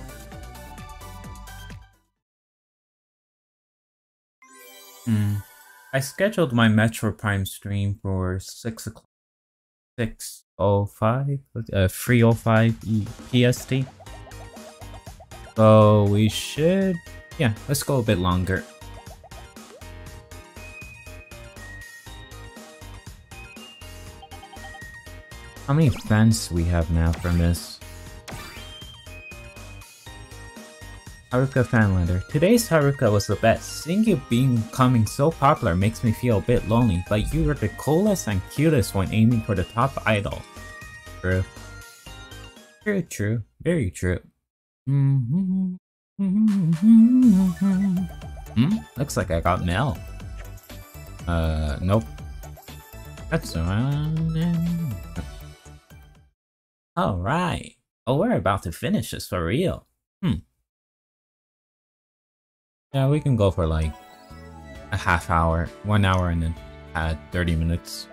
Hmm. I scheduled my Metroid Prime stream for 6 o'clock. 6.05? Uh, 3.05 E- PST. So we should... Yeah, let's go a bit longer. How many fans we have now from this? Haruka Fanlander. Today's Haruka was the best. Seeing you being becoming so popular makes me feel a bit lonely, but you were the coolest and cutest when aiming for the top idol. True. Very true. Very true. Hmm? Looks like I got mail. Uh, nope. That's wrong. Alright. Oh, we're about to finish this for real. Yeah, we can go for like a half hour, one hour and then add 30 minutes.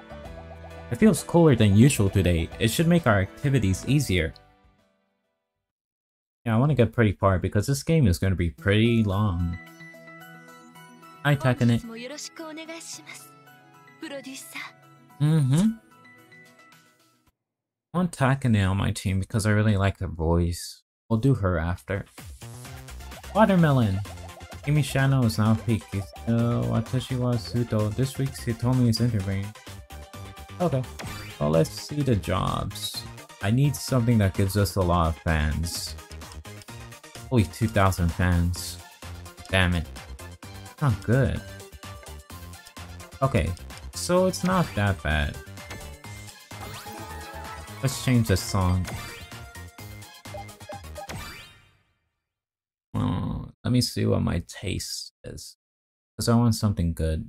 It feels cooler than usual today. It should make our activities easier. Yeah, I want to get pretty far because this game is going to be pretty long. Hi, Takane. Mm-hmm. I want Takane on my team because I really like her voice. We'll do her after. Watermelon! Kimi Shano is now peak. Uh, Watashi wa Suto. This week Hitomi is interviewing. Okay. Well, let's see the jobs. I need something that gives us a lot of fans. Only 2,000 fans. Damn it. Not good. Okay, so it's not that bad. Let's change the song. me see what my taste is. Because I want something good.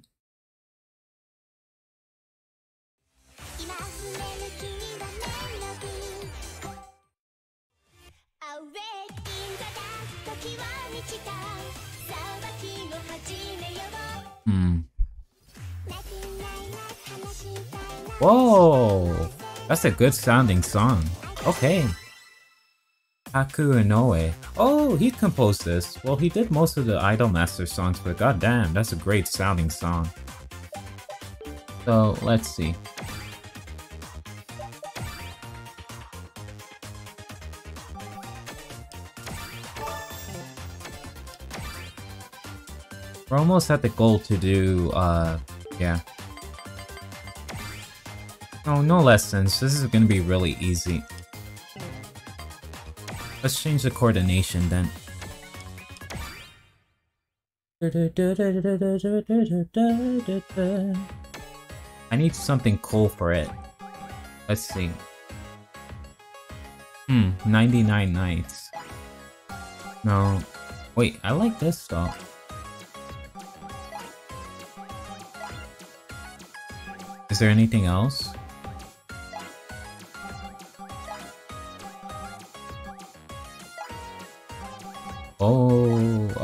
Hmm. Whoa! That's a good sounding song. Okay. Taku Inoue. Oh, he composed this. Well, he did most of the Idolmaster songs, but goddamn, that's a great sounding song. So, let's see. We're almost at the goal to do, uh, yeah. No, no lessons. This is gonna be really easy. Let's change the coordination then. I need something cool for it. Let's see. Hmm, 99 nights. No. Wait, I like this though. Is there anything else?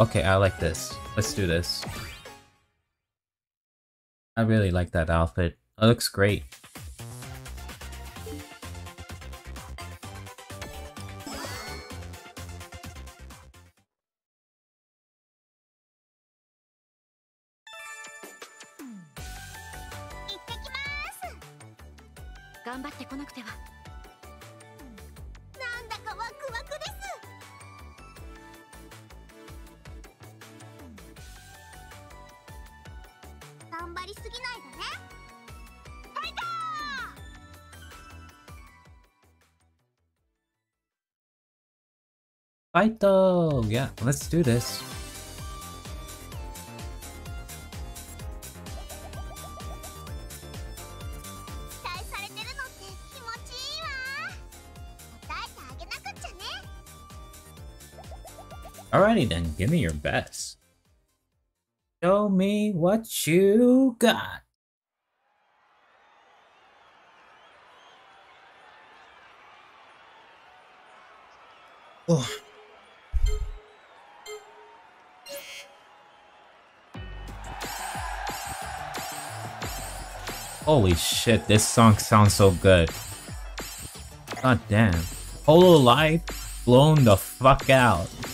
Okay, I like this. Let's do this. I really like that outfit. It looks great. yeah, let's do this. Alrighty then, give me your best. Show me what you got. Oh. Holy shit, this song sounds so good. God damn. Hololive blown the fuck out.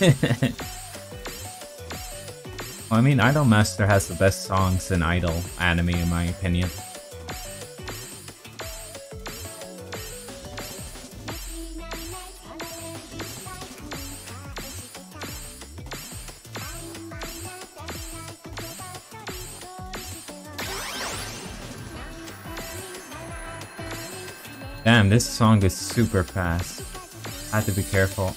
I mean, Idolmaster has the best songs in Idol anime, in my opinion. This song is super fast. I have to be careful.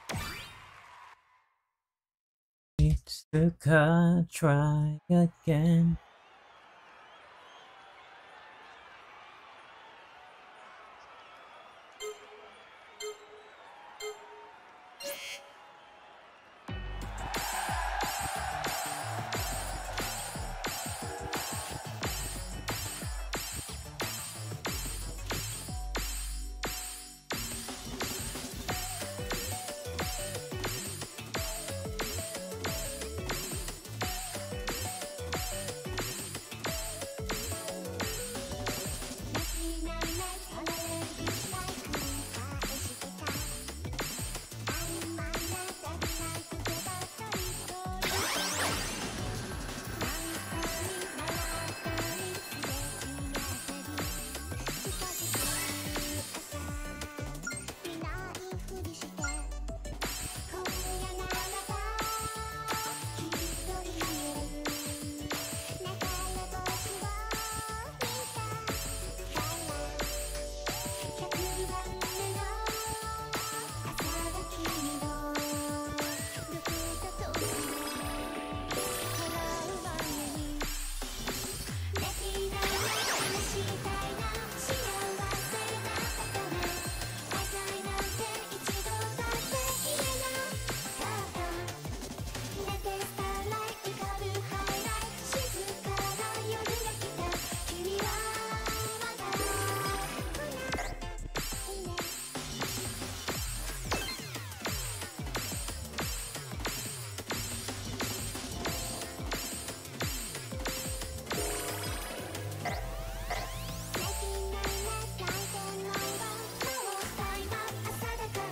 Cut, try again.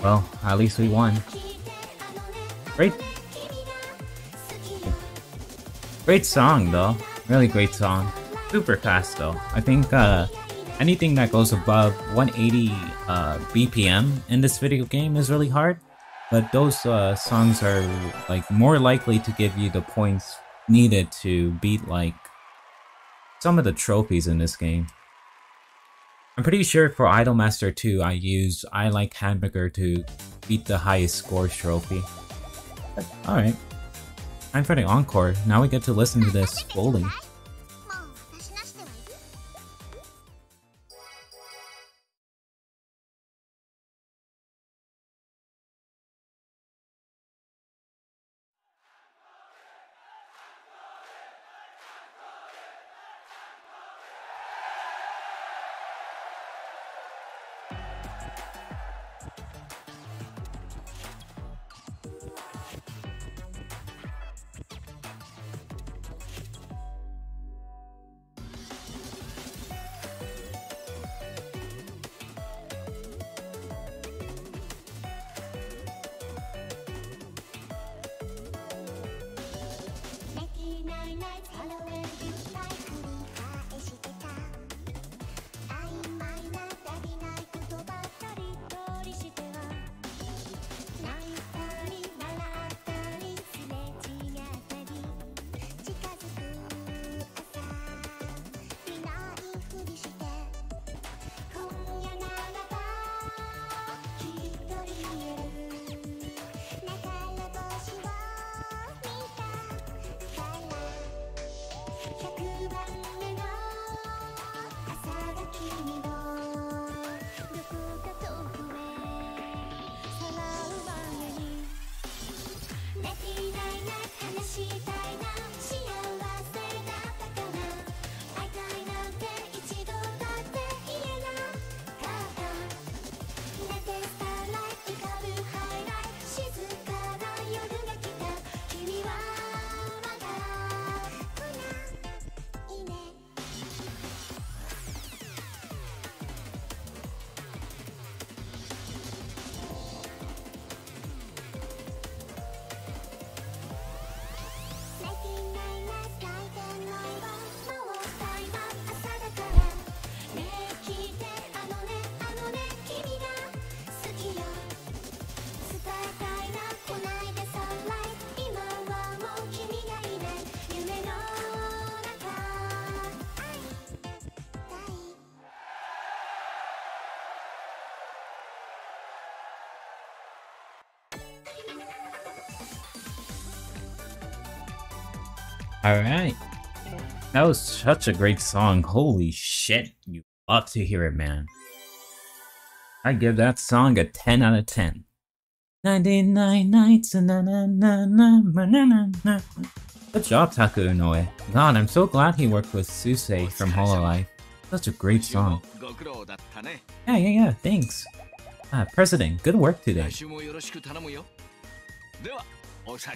Well, at least we won. Great, great song though. Really great song. Super fast though. I think uh, anything that goes above 180 uh, BPM in this video game is really hard. But those uh, songs are like more likely to give you the points needed to beat like some of the trophies in this game. I'm pretty sure for Idolmaster 2 I used I Like Hamburger to beat the highest scores trophy. Alright. Time for the encore. Now we get to listen to this fully. Alright. That was such a great song. Holy shit. You ought to hear it, man. I give that song a 10 out of 10. 99 nights and na na na na na na na. Good job, Taku Inoue. God, I'm so glad he worked with Suisei from Hololive. Such a great song. Yeah, yeah, yeah, thanks. Ah, President, good work today.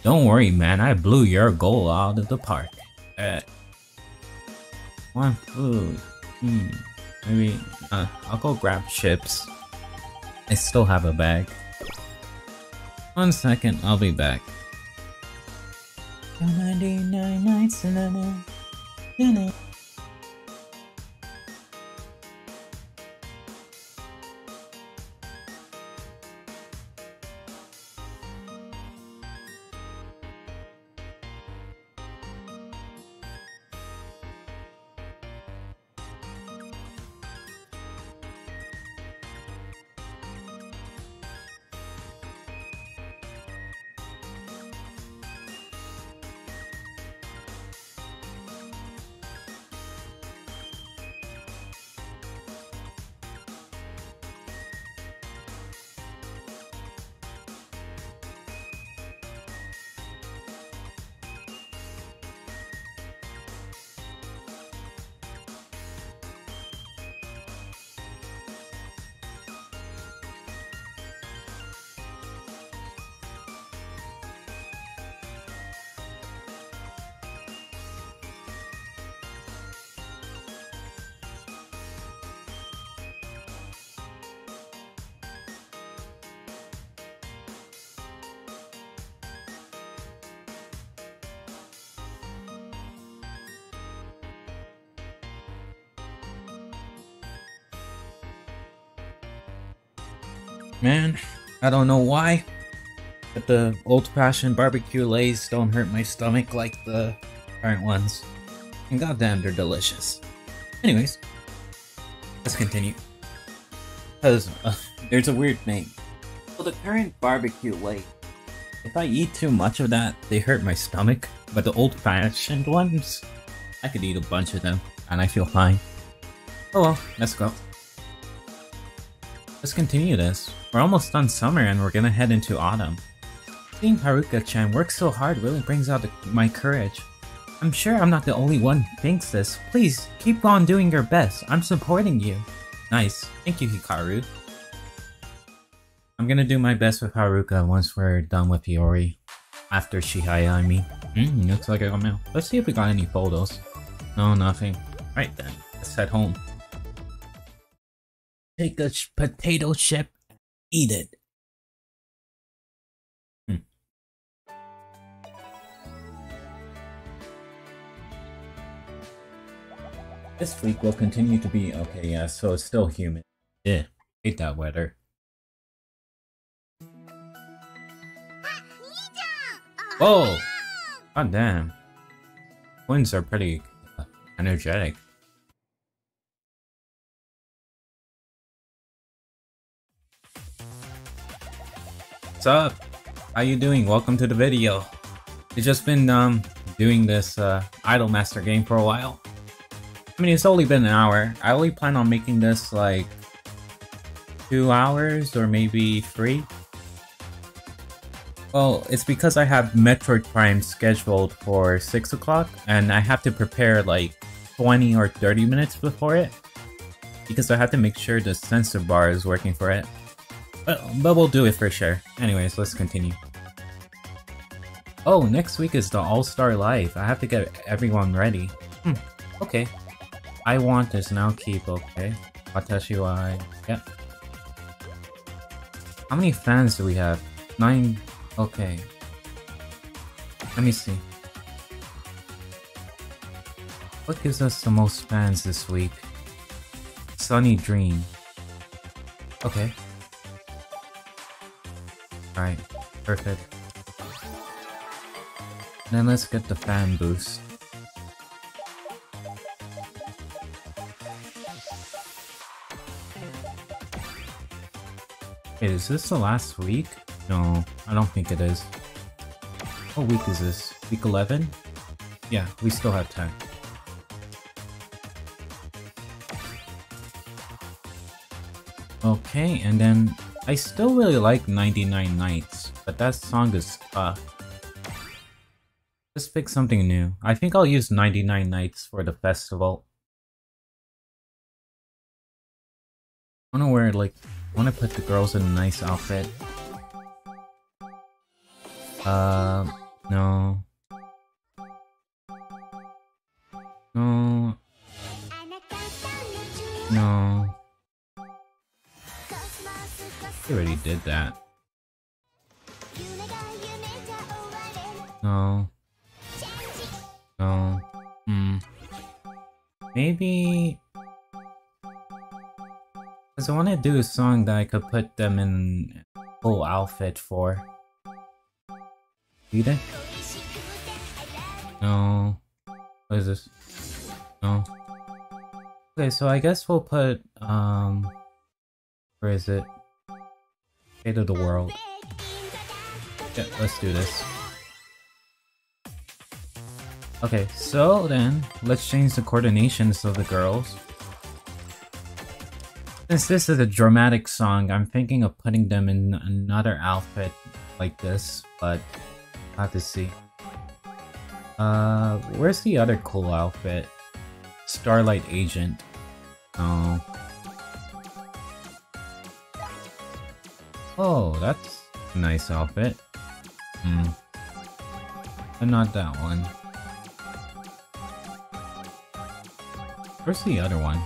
Don't worry, man. I blew your goal out of the park. Uh, food? Hmm. Maybe uh, I'll go grab chips. I still have a bag. One second, I'll be back. 99 nights in Man, I don't know why, but the old-fashioned barbecue lays don't hurt my stomach like the current ones. And goddamn, they're delicious. Anyways, let's continue. Cause uh, there's a weird thing. So the current barbecue lay, if I eat too much of that, they hurt my stomach. But the old-fashioned ones, I could eat a bunch of them, and I feel fine. Oh well, let's go. Let's continue this. We're almost done summer and we're gonna head into autumn. Seeing Haruka-chan work so hard really brings out the, my courage. I'm sure I'm not the only one who thinks this. Please, keep on doing your best. I'm supporting you. Nice. Thank you, Hikaru. I'm gonna do my best with Haruka once we're done with Iori. After Chihaya, I mean. Hmm, looks like I got mail. Let's see if we got any photos. No, nothing. Right then, let's head home. Take a potato chip and eat it. Hmm. This week will continue to be okay, yeah, so it's still humid. Yeah, hate that weather. Whoa! God damn. Twins are pretty uh, energetic. What's up? How you doing? Welcome to the video. I've just been um doing this uh, Idolmaster game for a while. I mean, it's only been an hour. I only plan on making this like two hours or maybe three. Well, it's because I have Metroid Prime scheduled for 6 o'clock, and I have to prepare like 20 or 30 minutes before it. Because I have to make sure the sensor bar is working for it. But, but we'll do it for sure. Anyways, let's continue. Oh, next week is the All-Star Live. I have to get everyone ready. Hmm, okay. I want this now keep, okay. Watashi wa. Yep. How many fans do we have? Nine. Okay. Let me see. What gives us the most fans this week? Sunny Dream. Okay. Alright, perfect. Then let's get the fan boost. Wait, is this the last week? No, I don't think it is. What week is this? Week 11? Yeah, we still have time. Okay, and then I still really like 99 Nights, but that song is tough. Let's pick something new. I think I'll use 99 Nights for the festival. I wanna wear like, I wanna put the girls in a nice outfit. Uh, no. No. No. He already did that. No. No. Hmm. Maybe... Because I want to do a song that I could put them in full outfit for. Read it? No. What is this? No. Okay, so I guess we'll put, um... Where is it? Of the World. Yeah, let's do this. Okay, so then, let's change the coordinations of the girls. Since this is a dramatic song, I'm thinking of putting them in another outfit like this, but I'll have to see. Uh, where's the other cool outfit? Starlight Agent. Oh. Oh, that's a nice outfit. Hmm. But not that one. Where's the other one?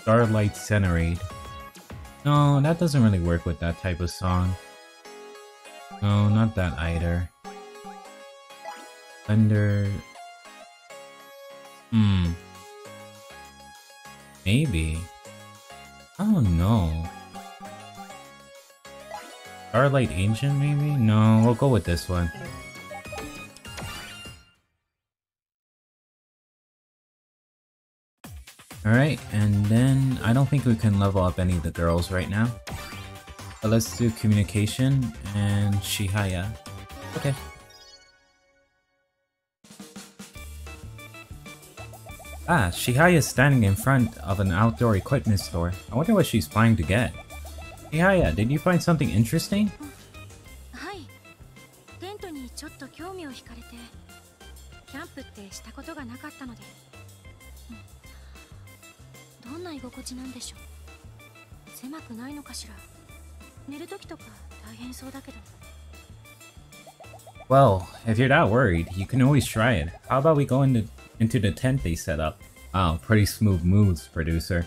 Starlight Centerade. No, that doesn't really work with that type of song. No, not that either. Under... Hmm. Maybe. I don't know. Starlight Ancient, maybe? No, we'll go with this one. Alright, and then I don't think we can level up any of the girls right now. But let's do communication and Chihaya. Okay. Ah, Chihaya is standing in front of an outdoor equipment store. I wonder what she's planning to get. Yeah, yeah. did you find something interesting? Well, if you're that worried, you can always try it. How about we go into, into the tent they set up? Wow, pretty smooth moves, producer.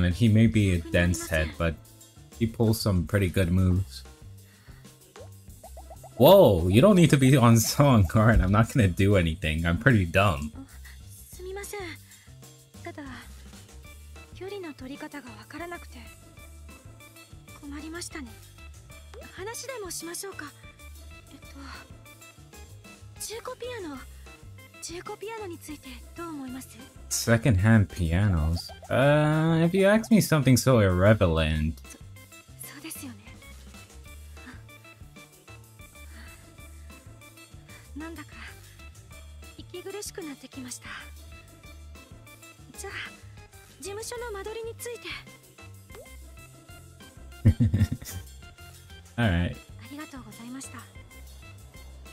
に God damn it, he may be a dense head, but he pulls some pretty good moves. Whoa, you don't need to be on song, alright, I'm not gonna do anything. I'm pretty dumb. Second-hand pianos? Uh, if you ask me something so irrelevant, Alright.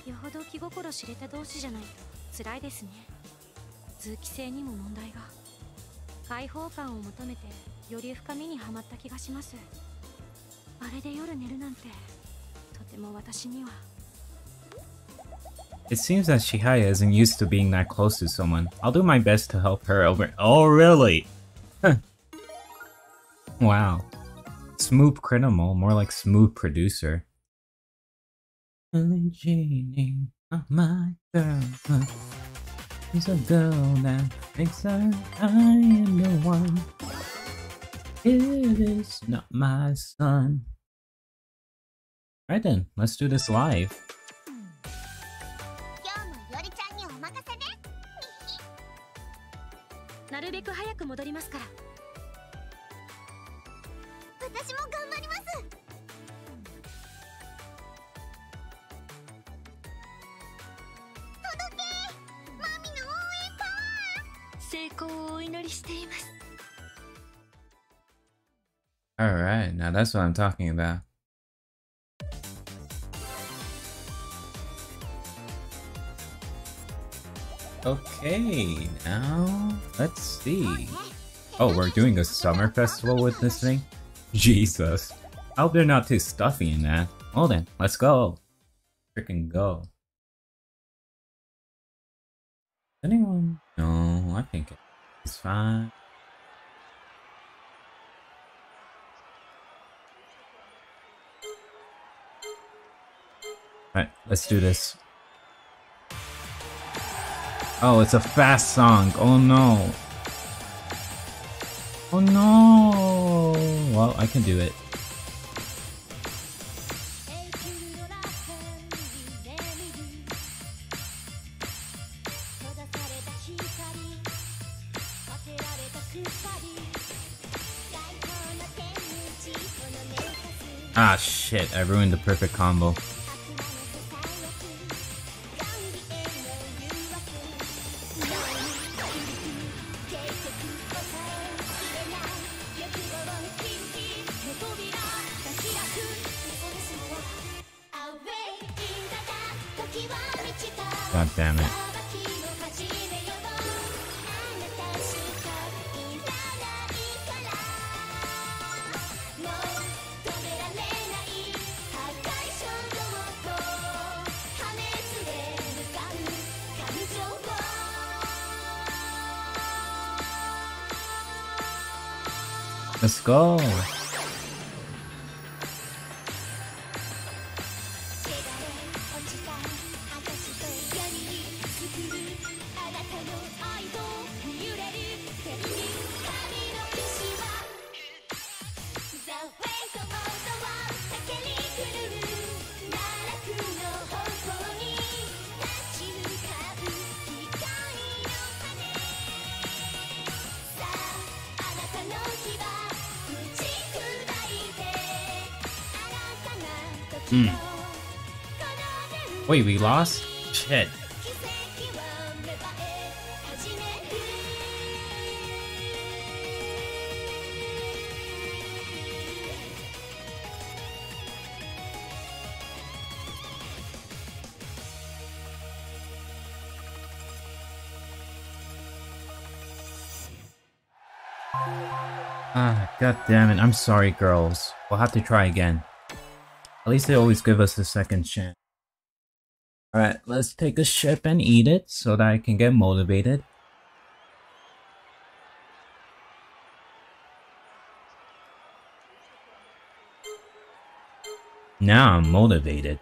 よほど気心知れた同士じゃないとつらいですね通気性にも問題が開放感を求めてより深みにはまった気がしますあれで夜寝るなんてとても私には It seems that Chihaya isn't used to being that close to someone. I'll do my best to help her over- Oh, really? Huh. Wow. Smoop criminal, more like smooth Producer. Oh, my girl, she's a girl that makes her. I am the one. It is not my son. Alright then, let's do this live. Narubeku, 早く戻りますから。私も頑張成功をお祈りしています。Alright, now that's what I'm talking about. Okay, now let's see. Oh, we're doing a summer festival with this thing? Jesus. I hope they're not too stuffy in that. Well then, let's go. Freaking go. Anyone? No, I think it's fine. Alright, let's do this. Oh, it's a fast song. Oh no. Oh no. Well, I can do it. Ah, shit. I ruined the perfect combo. We lost? Shit. Ah, god damn it. I'm sorry, girls. We'll have to try again. At least they always give us a second chance. Alright, let's take a ship and eat it so that I can get motivated. Now I'm motivated.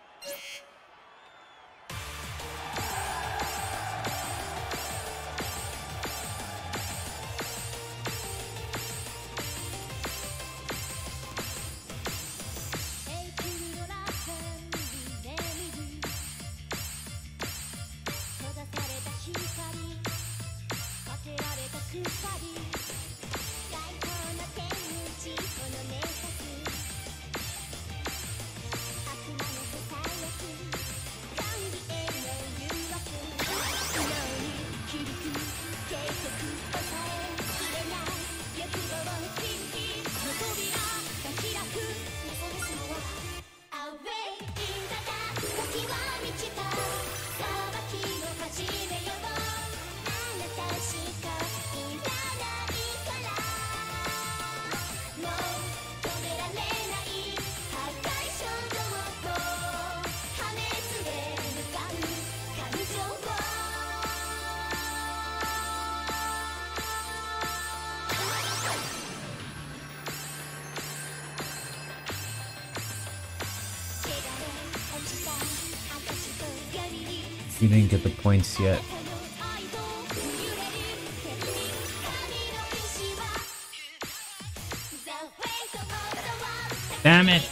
Damn it!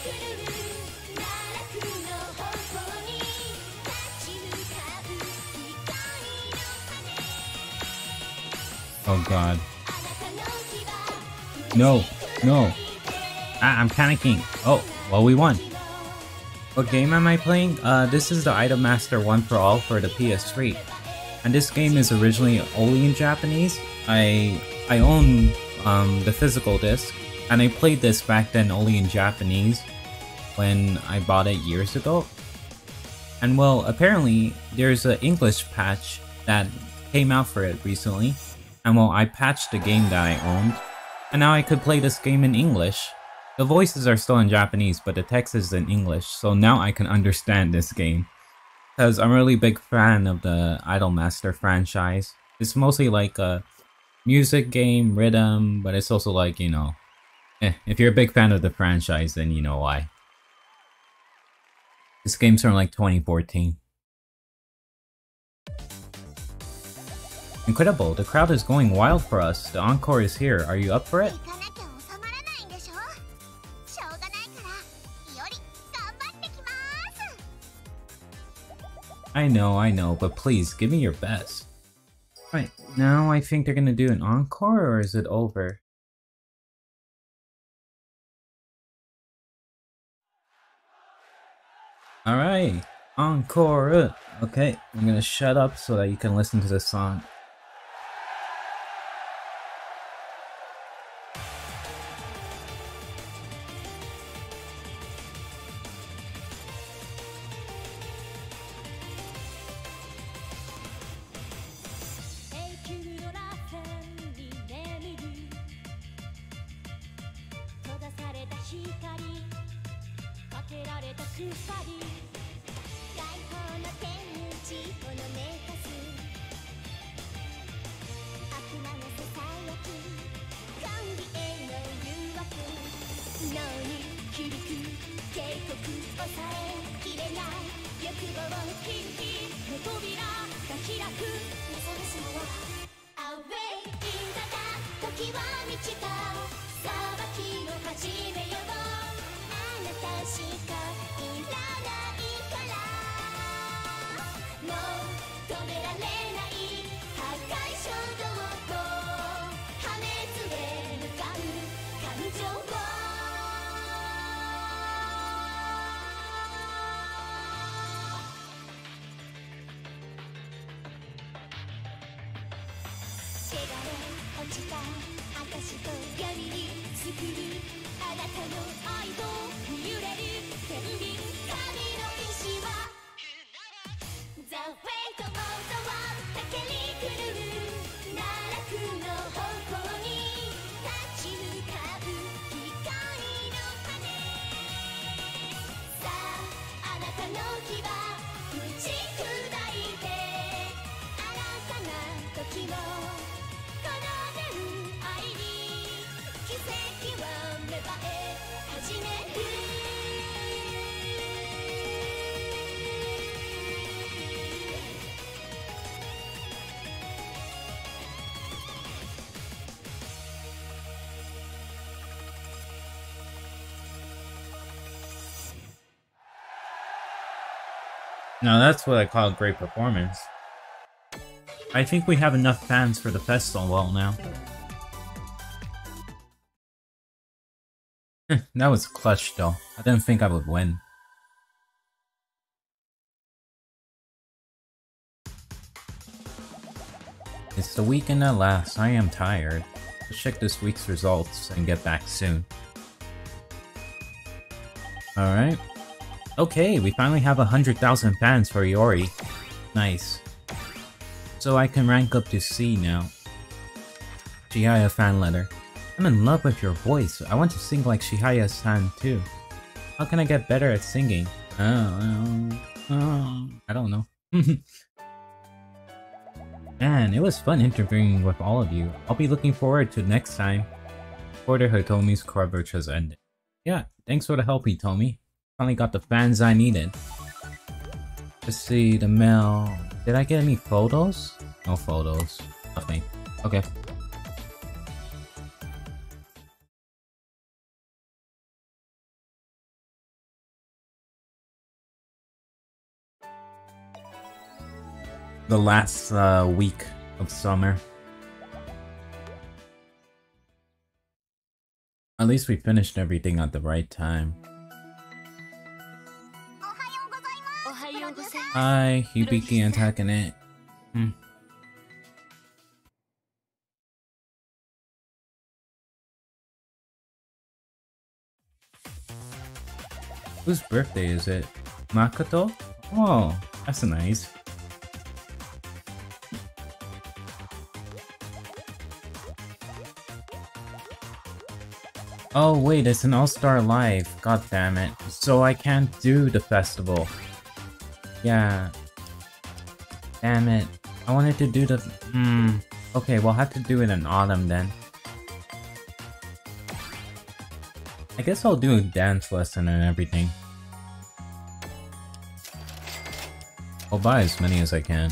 Oh god. No, no. Ah, I'm panicking. Oh, well we won. What game am I playing? Uh, this is the Idolmaster 1 for All for the PS3. And this game is originally only in Japanese. I I own um, the physical disc, and I played this back then only in Japanese when I bought it years ago. And well, apparently there's an English patch that came out for it recently. And well, I patched the game that I owned, and now I could play this game in English. The voices are still in Japanese, but the text is in English, so now I can understand this game. Because I'm a really big fan of the Idolmaster franchise. It's mostly like a music game, rhythm, but it's also like, you know, eh, if you're a big fan of the franchise, then you know why. This game's from like 2014. Incredible, the crowd is going wild for us. The encore is here. Are you up for it? I know, I know, but please, give me your best. Right, now I think they're gonna do an encore, or is it over? Alright, encore! Okay, I'm gonna shut up so that you can listen to the song.「Now that's what I call a great performance. I think we have enough fans for the festival well now. that was clutch though. I didn't think I would win. It's the weekend at last. I am tired. Let's check this week's results and get back soon. Alright. Okay, we finally have 100,000 fans for Iori. Nice. So I can rank up to C now. Chihaya fan letter. I'm in love with your voice. I want to sing like Chihaya-san too. How can I get better at singing? Oh, oh, oh. I don't know. Man, it was fun interviewing with all of you. I'll be looking forward to next time. Porter Hitomi's coverage has ended. Yeah, thanks for the help, Hitomi. Finally got the fans I needed. Let's see, the mail. Did I get any photos? No photos. Nothing. Okay. The last uh, week of summer. At least we finished everything at the right time. Hi, Hibiki and Takane. Hmm. Whose birthday is it? Makoto? Oh, that's nice. Oh wait, it's an All-Star Live. God damn it. So I can't do the festival. Yeah. Damn it. I wanted to do the... Hmm. Okay, we'll have to do it in autumn then. I guess I'll do a dance lesson and everything. I'll buy as many as I can.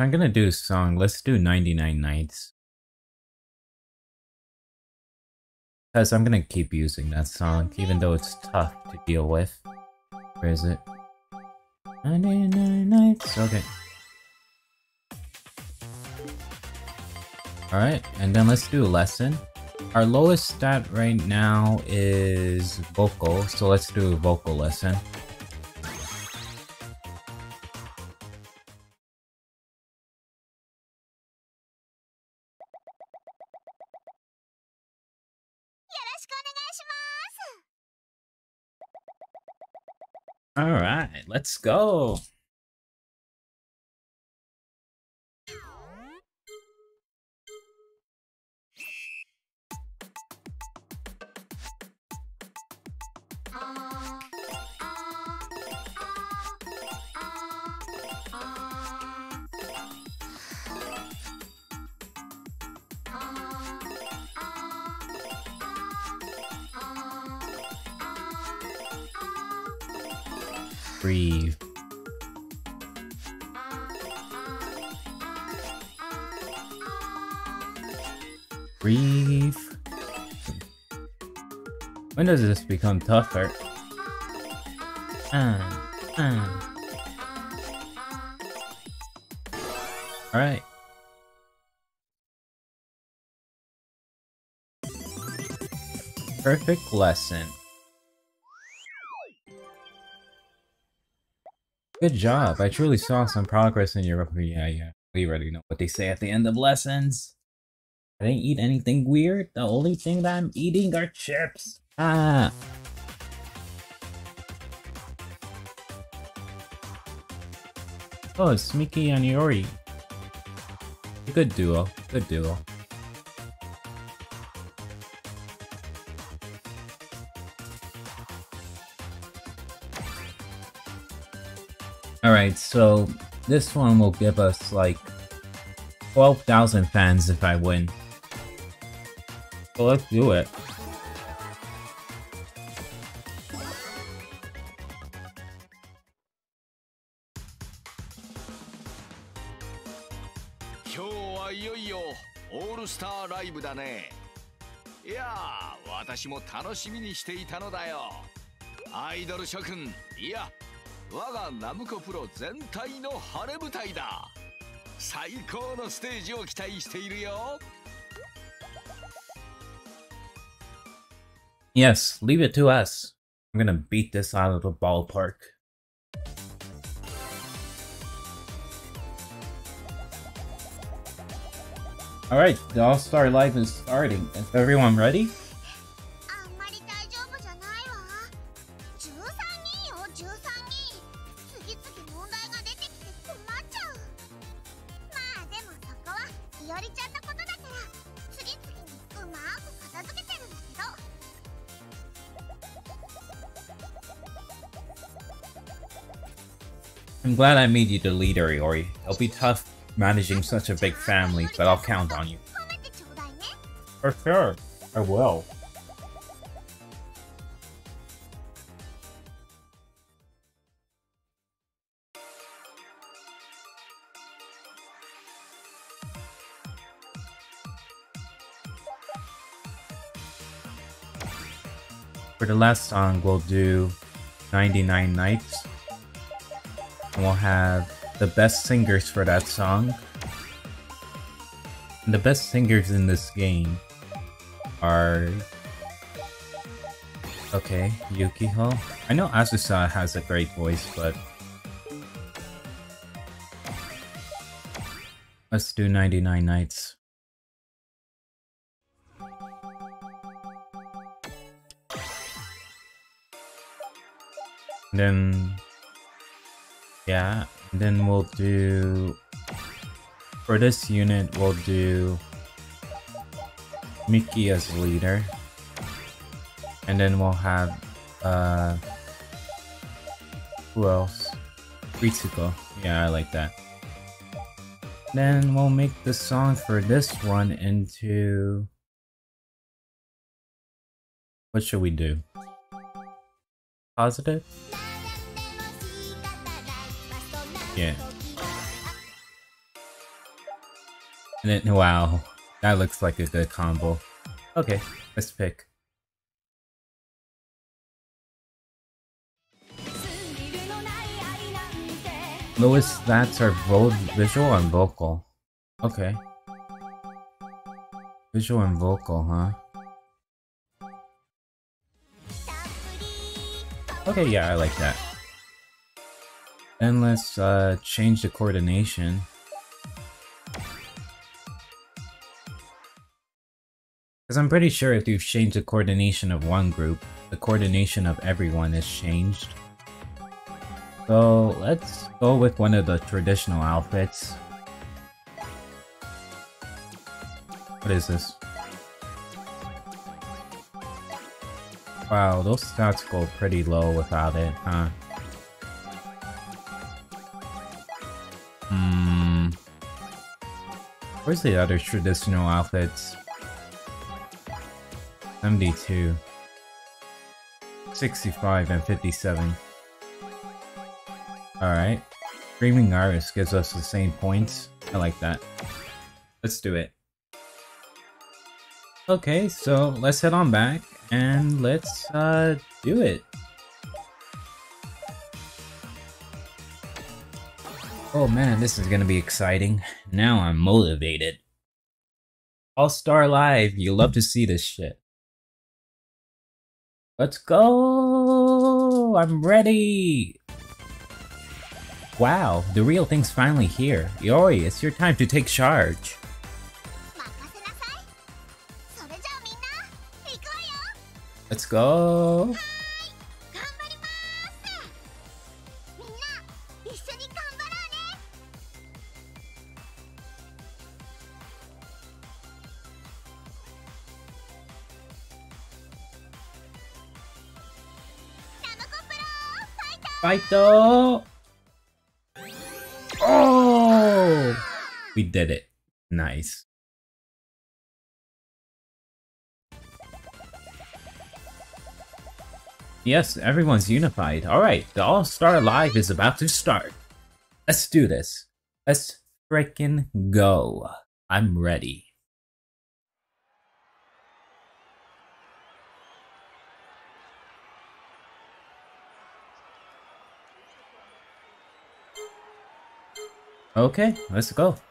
I'm gonna do a song, let's do 99 Nights. Because I'm gonna keep using that song, even though it's tough to deal with. Where is it? 99 Nights, okay. Alright, and then let's do a lesson. Our lowest stat right now is vocal, so let's do a vocal lesson. Let's go. Become tougher? Uh, uh. Alright. Perfect lesson. Good job. I truly saw some progress in your yeah, yeah. We already know what they say at the end of lessons. I didn't eat anything weird. The only thing that I'm eating are chips. Ah. Oh, it's Miki and Iori. Good duo. Good duo. Alright, so this one will give us like 12,000 fans if I win. So let's do it. 今日はいよいよオールスターライブだねいや私も楽しみにしていたのだよアイドル諸君いや我がナムコプロ全体の晴れ舞台だ最高のステージを期待しているよ Yes, leave it to us. I'm gonna beat this out of the ballpark. Alright, the All-Star Live is starting. Is everyone ready? I'm glad I made you the leader, Iori. It'll be tough managing such a big family, but I'll count on you. For sure, I will. For the last song, we'll do 99 Nights. And we'll have the best singers for that song. And the best singers in this game are... Okay, Yukiho. I know Azusa has a great voice, but... Let's do 99 Nights. Then, yeah, then we'll do, for this unit, we'll do Miki as leader. And then we'll have, uh, who else? Ritsuko. Yeah, I like that. Then we'll make the song for this one into... What should we do? Positive? Yeah. And then, wow, that looks like a good combo. Okay, let's pick. Lowest stats are both visual and vocal. Okay. Visual and vocal, huh? Okay, yeah, I like that. Then let's uh, change the coordination. Because I'm pretty sure if you've changed the coordination of one group, the coordination of everyone is changed. So let's go with one of the traditional outfits. What is this? Wow, those stats go pretty low without it, huh? Where's the other traditional outfits? 72. 65 and 57. Alright. Screaming Iris gives us the same points. I like that. Let's do it. Okay, so let's head on back and let's uh do it. Oh man, this is gonna be exciting. Now I'm motivated. All Star Live, you love to see this shit. Let's go! I'm ready! Wow, the real thing's finally here. Iori, it's your time to take charge. Let's go! Fighter! Oh! We did it. Nice. Yes, everyone's unified. Alright, the All-Star Live is about to start. Let's do this. Let's freaking go. I'm ready. Okay, let's go.「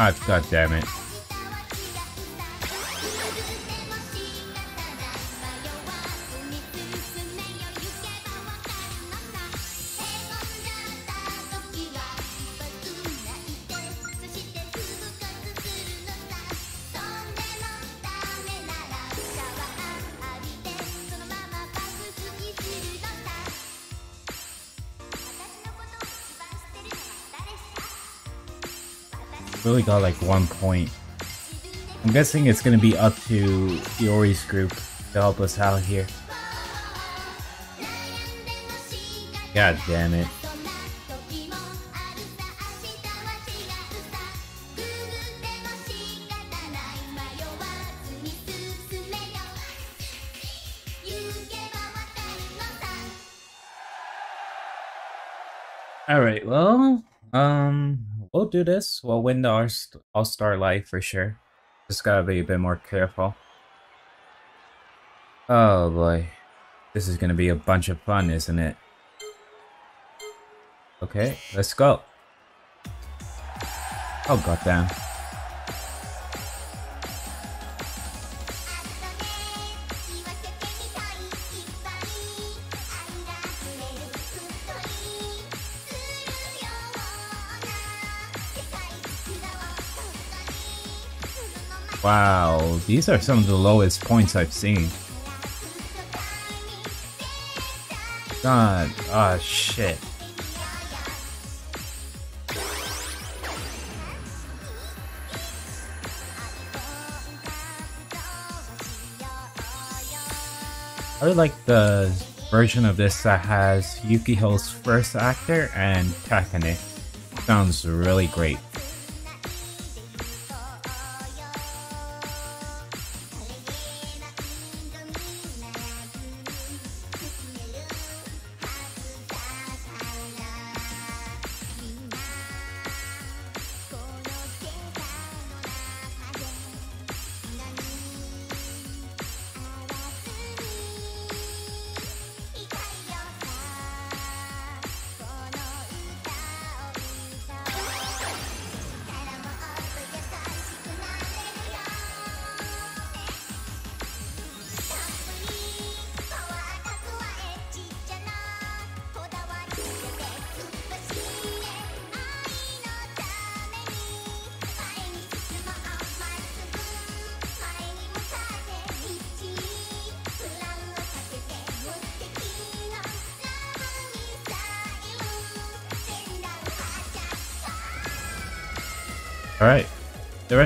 Ah, god damn it. Really got like one point. I'm guessing it's gonna be up to Iori's group to help us out here. God damn it. Do this. We'll win the All- All-Star Live for sure. Just gotta be a bit more careful. Oh boy. This is gonna be a bunch of fun, isn't it? Okay, let's go. Oh goddamn. Wow, these are some of the lowest points I've seen. God, ah shit. I would like the version of this that has Yukiho's first actor and Takane. Sounds really great.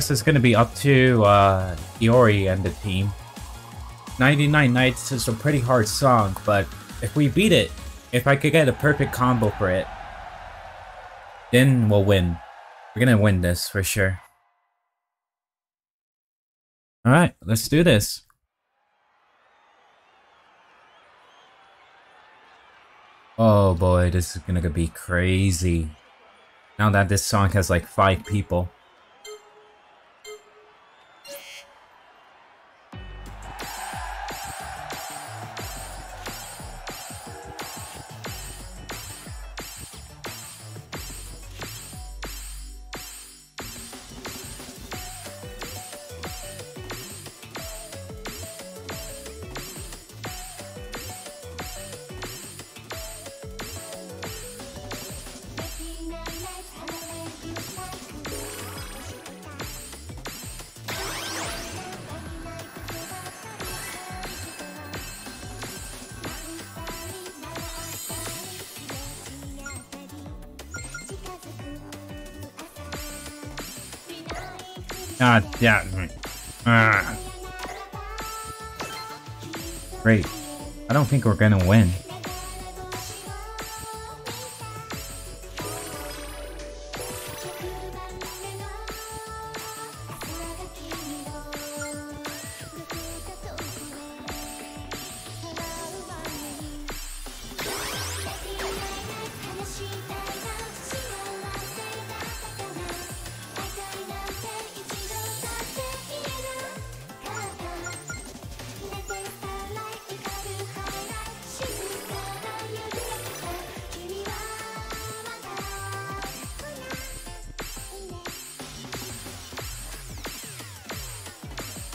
Rest is going to be up to uh, Iori and the team. 99 Nights is a pretty hard song, but if we beat it, if I could get a perfect combo for it, then we'll win. We're gonna win this for sure. Alright, let's do this. Oh boy, this is gonna be crazy. Now that this song has like five people. Think we're gonna win.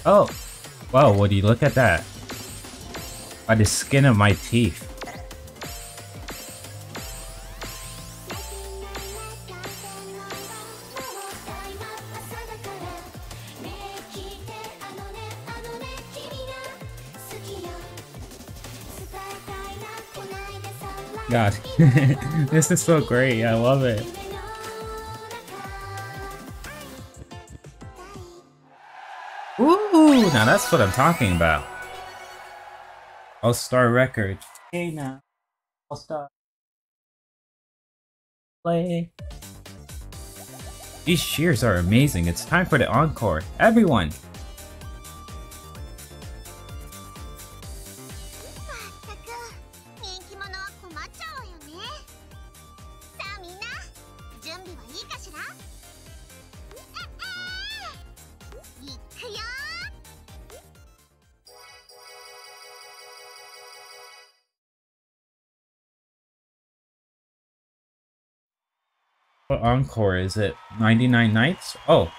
Oh, wow, would you look at that? By the skin of my teeth. God, this is so great. I love it. Now that's what I'm talking about. All Star Records. Hey now, All Star. Play. These cheers are amazing. It's time for the encore. Everyone, encore is it? 99 Nights? Oh,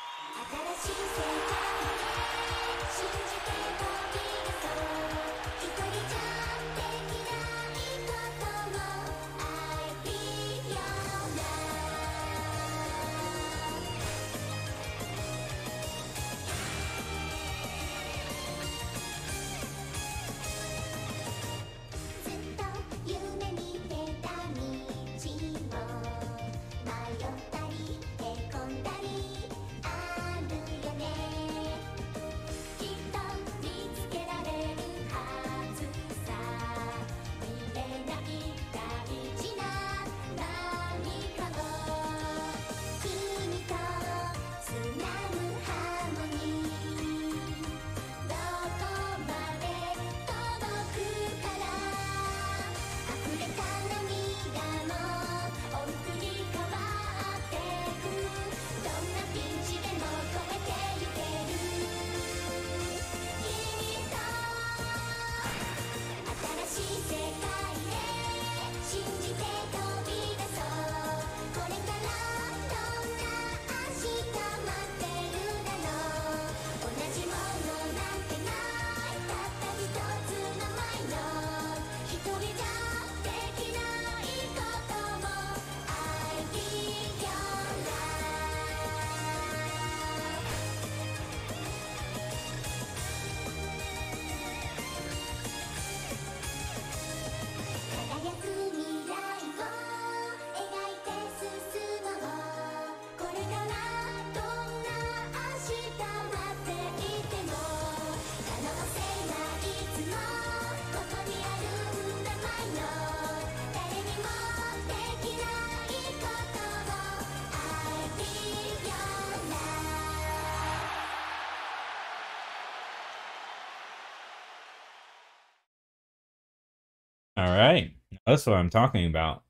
That's what I'm talking about.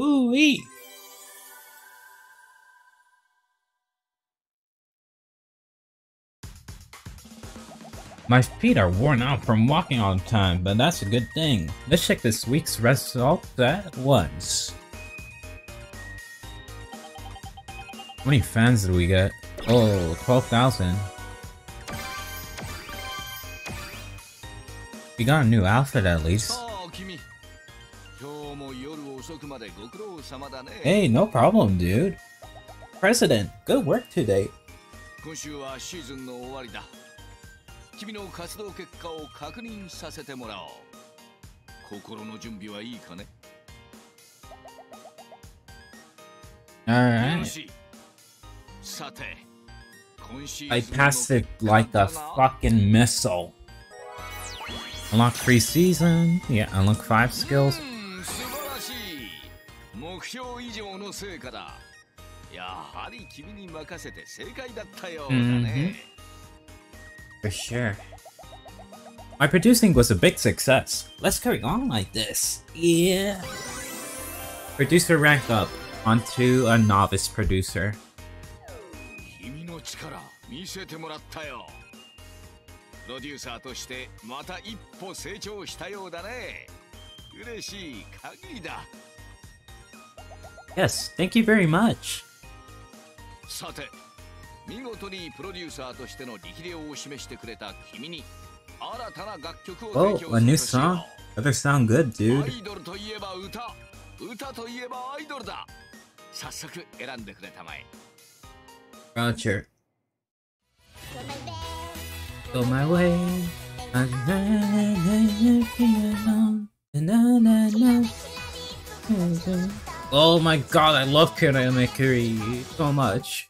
Ooh, wee. My feet are worn out from walking all the time, but that's a good thing. Let's check this week's results at once. How many fans did we get? Oh, 12,000. We got a new outfit at least. Hey, no problem, dude. President, good work today. 今週はシーズンの終わりだ君の活動結果を確認させてもらおう心の準備はいいかね Alright. よしさて今シーズンの I passed it like a 結果が fucking missile. Unlock free season. Yeah, unlock five skills. の成果だやはり君に任せて正解だったようだね、For sure. My producing was a big success. Let's carry on like this. Yeah. Producer rank up onto a novice producer. 君の力見せてもらったよプロデューサーとしてまた一歩成長したようだね嬉しい限りだ Yes, thank you very much. さて 見事にプロデューサーとしての力量を示してくれた君に新たな楽曲を Oh, 提供 a す new るとしよ song? Better sound good, う dude. アイドルといえば歌歌といえばアイドルだ早速選んでくれたまえ Roger. Go my way. Oh my god, I love Kira Mercury so much.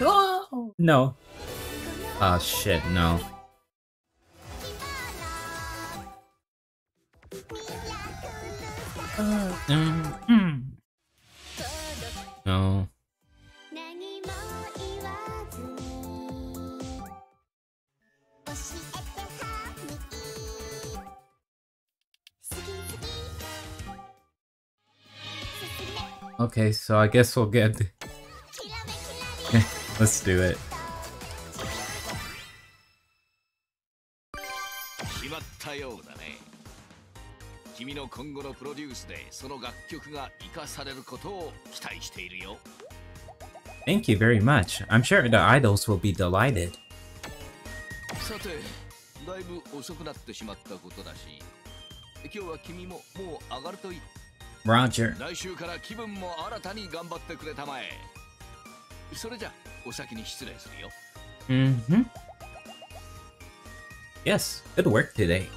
Oh! No. Oh shit, no. Mm, mm. No. とを期待しているよ Thank you very much. I'm sure the idols will be delighted. さてだいぶ遅くなってしまったことだし今日は君ももう上がるといい Roger. 来週から気分も新たに頑張ってくれたまえそれじゃお先に失礼するよ Mm-hmm. Yes, good work today.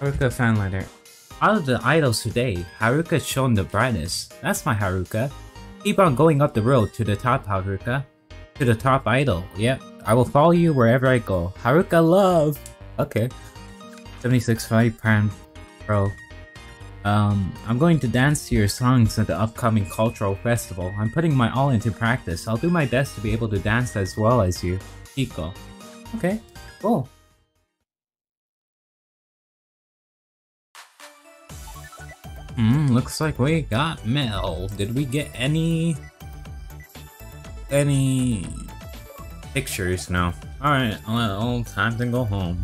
Haruka fan letter. Out of the idols today, Haruka shone the brightest. That's my Haruka. Keep on going up the road to the top, Haruka. To the top idol. Yep, I will follow you wherever I go. Haruka love! Okay. 76 Fight Prime Pro. Um, I'm going to dance to your songs at the upcoming cultural festival. I'm putting my all into practice. I'll do my best to be able to dance as well as you. Hiko. Okay, cool. Hmm, looks like we got mail. Did we get any... any... pictures? now. Alright, well, time to go home.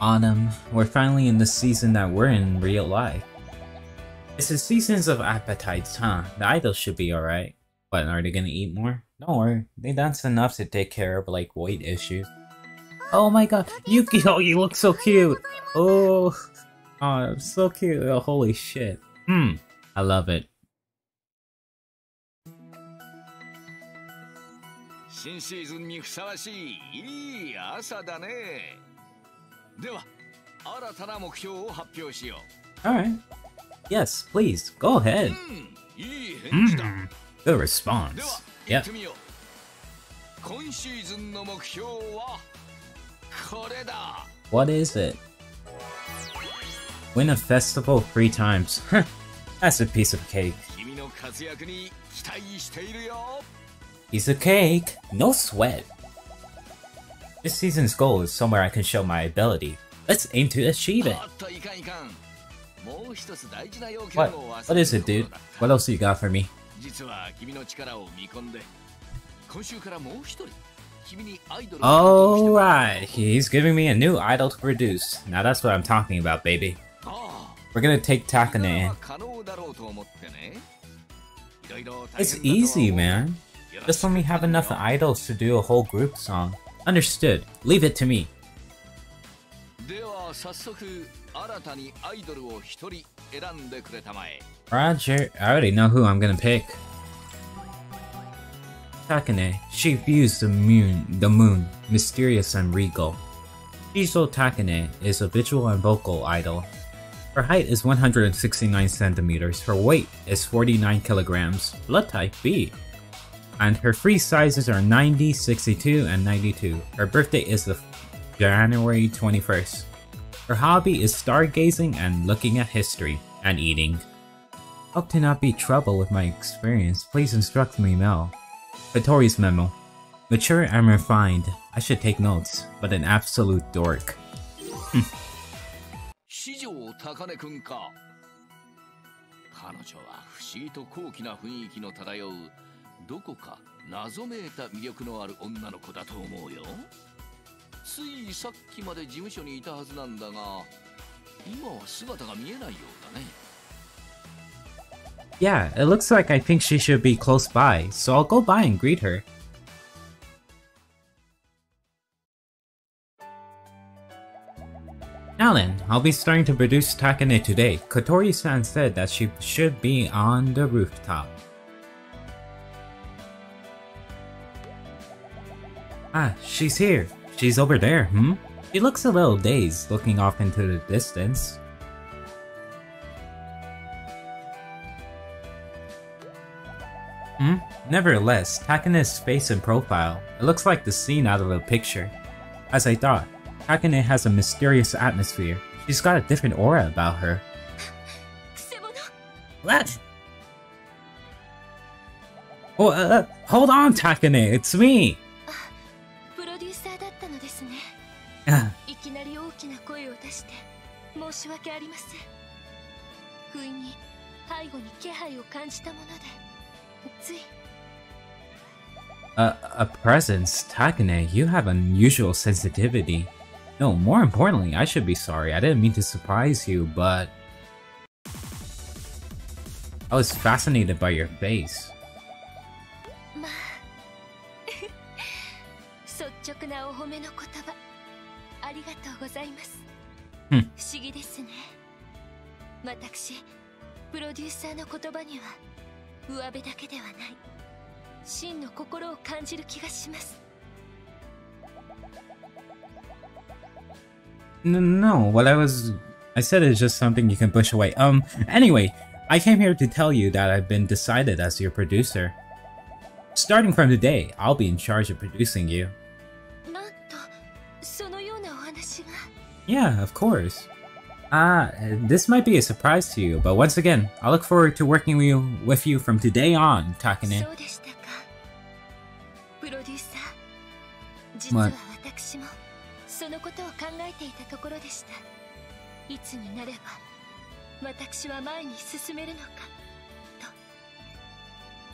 Autumn, we're finally in the season that we're in real life. It's the seasons of appetites, huh? The idols should be alright. But are they gonna eat more? Don't worry, they dance enough to take care of like weight issues. Oh my god, Yukio, you look so cute! Oh, oh, so cute! Oh, holy shit. Hmm, I love it. 新シーズンにふさわしいいい朝だねでは新たな目標を発表しよ Alright. Yes, please, go う ahead. うんいい返事だ、 Hmm, good では response. 行っ Yep. てみよう今シーズンの目標はこれだ What is it? Win a festival three times. That's a piece of cake. 君の活躍に期待しているよ Piece of cake. No sweat. This season's goal is somewhere I can show my ability. Let's aim to achieve it. おっといかんいかんもう一つ大事な要件 What? を忘 What れ is る it, と dude? ころだった What else you got for me? 実は君の力を見込んで今週からもう一人 Alright, he's giving me a new idol to produce. Now that's what I'm talking about, baby. We're gonna take Takane. It's easy, man. Just when we have enough idols to do a whole group song. Understood. Leave it to me. Roger, I already know who I'm gonna pick. Takane, she views the moon, the moon, mysterious and regal. Shizo Takane is a visual and vocal idol. Her height is 169 centimeters, her weight is 49 kilograms, blood type B. And her free sizes are 90, 62, and 92. Her birthday is the January 21st. Her hobby is stargazing and looking at history, and eating. Hope to not be trouble with my experience. Please instruct me, Mel. Vittori's memo. Mature and refined. I should take notes, but an absolute dork. 四条高根くんか彼女は不思議と高貴な雰囲気の漂うどこか謎めいた魅力のある女の子だと思うよついさっきまで事務所にいたはずなんだが今は姿が見えないようだね Yeah, it looks like I think she should be close by, so I'll go by and greet her. Then, I'll be starting to produce Takane today. Kotori-san said that she should be on the rooftop. Ah, she's here. She's over there, hmm? She looks a little dazed, looking off into the distance. Nevertheless, Takane's face and profile, it looks like the scene out of a picture. As I thought, Takane has a mysterious atmosphere. She's got a different aura about her. What? Oh, uh, uh hold on, Takane, it's me! Uh. a, a presence, Takane, you have unusual sensitivity. No, more importantly, I should be sorry. I didn't mean to surprise you, but... I was fascinated by your face. まあ率直なお褒めの言葉ありがとうございます、うん不思議ですね私プロデューサーの言葉には上辺だけではない 真の心を感じる気がします No, no, what I was... I said it's just something you can push away. Um, anyway, I came here to tell you that I've been decided as your producer. Starting from today, I'll be in charge of producing you. なんとそのようなお話が Yeah, of course. Ah, this might be a surprise to you, but once again, I look forward to working with you, with you from today on, Takane. 実は私もそのことを考えていたところでしたいつになれば私は前に進めるのか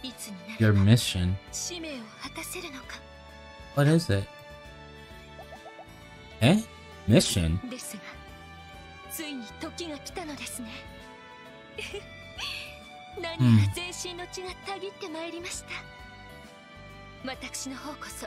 といつにな Your れば mission? 使命を果たせるのか What is it? Eh? Mission? ですがついに時が来たのですね 何やら全身の血がたぎってまいりました、私の方こそ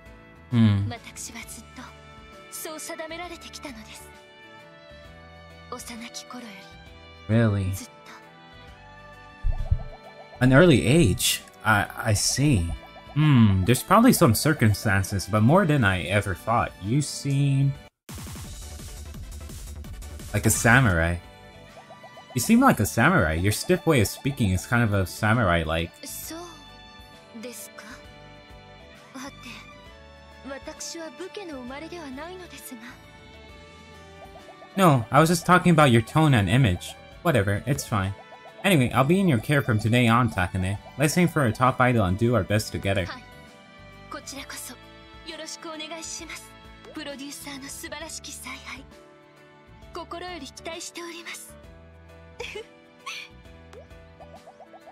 重大かもしれません使命とは私の果たすべきことアイドルとしての頂点に立ち多くの人に歌声を届けることこそが私の使命 Hmm. 私はずっとそう定められてきたのです幼き頃よ Really? りずっと An early age? I, I see. Hmm, there's probably some circumstances, but more than I ever thought. You seem... like a samurai. You seem like a samurai. Your stiff way of speaking is kind of a samurai-like. そ No, I was just talking about your tone and image. Whatever, it's fine. Anyway, I'll be in your care from today on, Takane. Let's aim for a top idol and do our best together.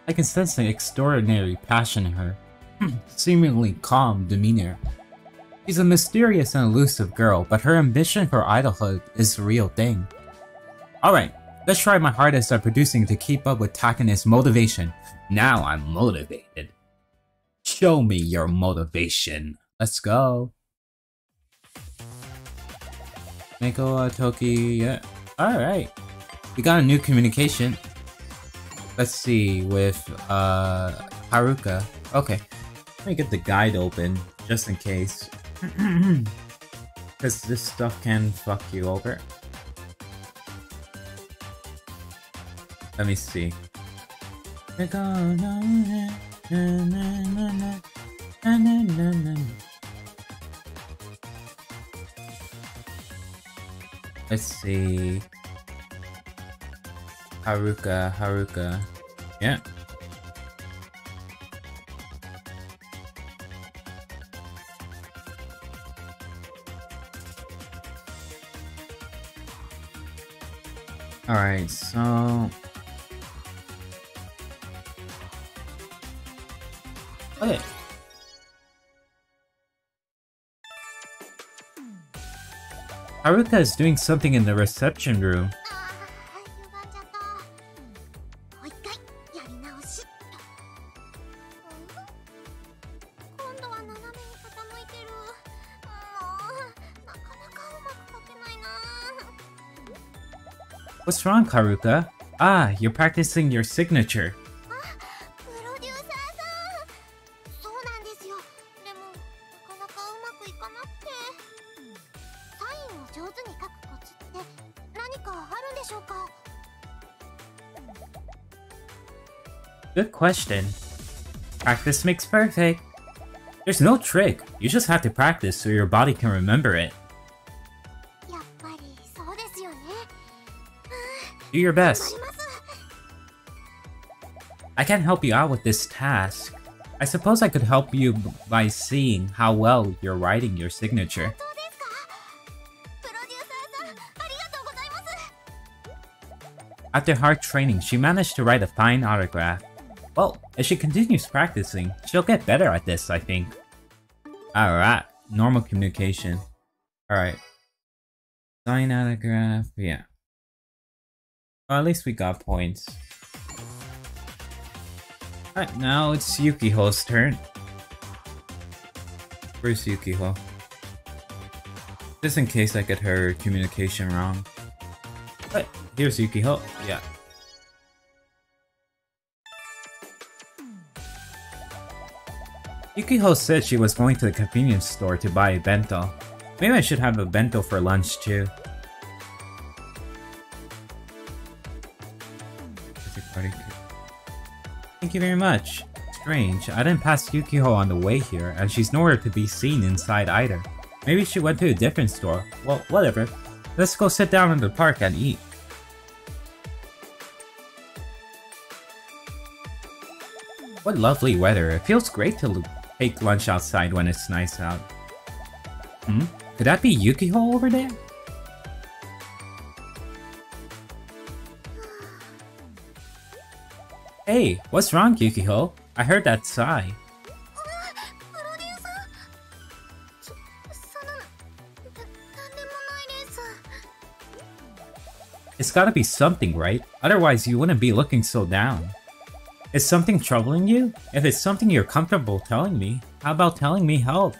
I can sense an extraordinary passion in her, hmm, seemingly calm demeanor. She's a mysterious and elusive girl, but her ambition for idolhood is the real thing. Alright, let's try my hardest at producing to keep up with Takane's motivation. Now I'm motivated. Show me your motivation. Let's go. Mako Toki, yeah. Alright. We got a new communication. Let's see, with uh Haruka. Okay. Let me get the guide open, just in case. Because this stuff can fuck you over. Let me see. Let's see. Haruka, Haruka. Yeah. Alright, so... Okay. Haruka is doing something in the reception room. What's wrong, Haruka? Ah, you're practicing your signature. Ah, Good question. Practice makes perfect. There's no trick, you just have to practice so your body can remember it. Do your best. I can't help you out with this task. I suppose I could help you by seeing how well you're writing your signature. After hard training, she managed to write a fine autograph. Well, if she continues practicing, she'll get better at this, I think. Alright, normal communication. Alright. Sign autograph, yeah. Well, at least we got points. Alright, now it's Yukiho's turn. Where's Yukiho? Just in case I get her communication wrong. But here's Yukiho, yeah. Yukiho said she was going to the convenience store to buy a bento. Maybe I should have a bento for lunch too. Thank you very much. Strange, I didn't pass Yukiho on the way here, and she's nowhere to be seen inside either. Maybe she went to a different store. Well, whatever. Let's go sit down in the park and eat. What lovely weather. It feels great to take lunch outside when it's nice out. Hmm? Could that be Yukiho over there? Hey, what's wrong, Yukiho? I heard that sigh. It's gotta be something, right? Otherwise, you wouldn't be looking so down. Is something troubling you? If it's something you're comfortable telling me, how about telling me help?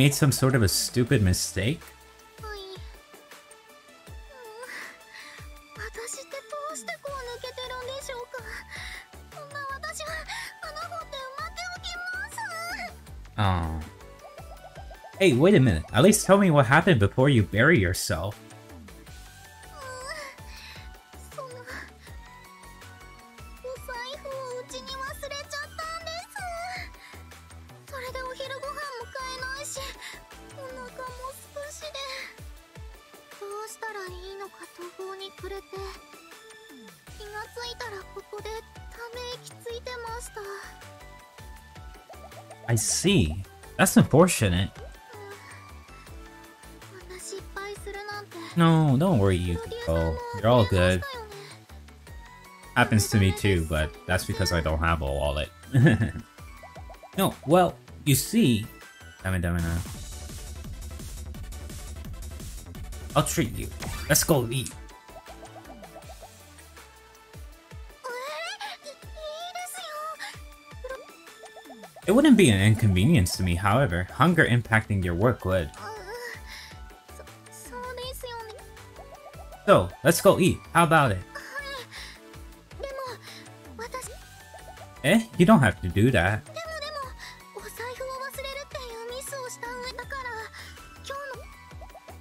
made some sort of a stupid mistake? Oh. Hey, wait a minute. At least tell me what happened before you bury yourself. see. That's unfortunate. No, don't worry, Yukiho. You're all good. Happens to me too, but that's because I don't have a wallet. no, well, you see... I'll treat you. Let's go eat. It wouldn't be an inconvenience to me, however. Hunger impacting your work would. So, let's go eat. How about it? Eh? You don't have to do that.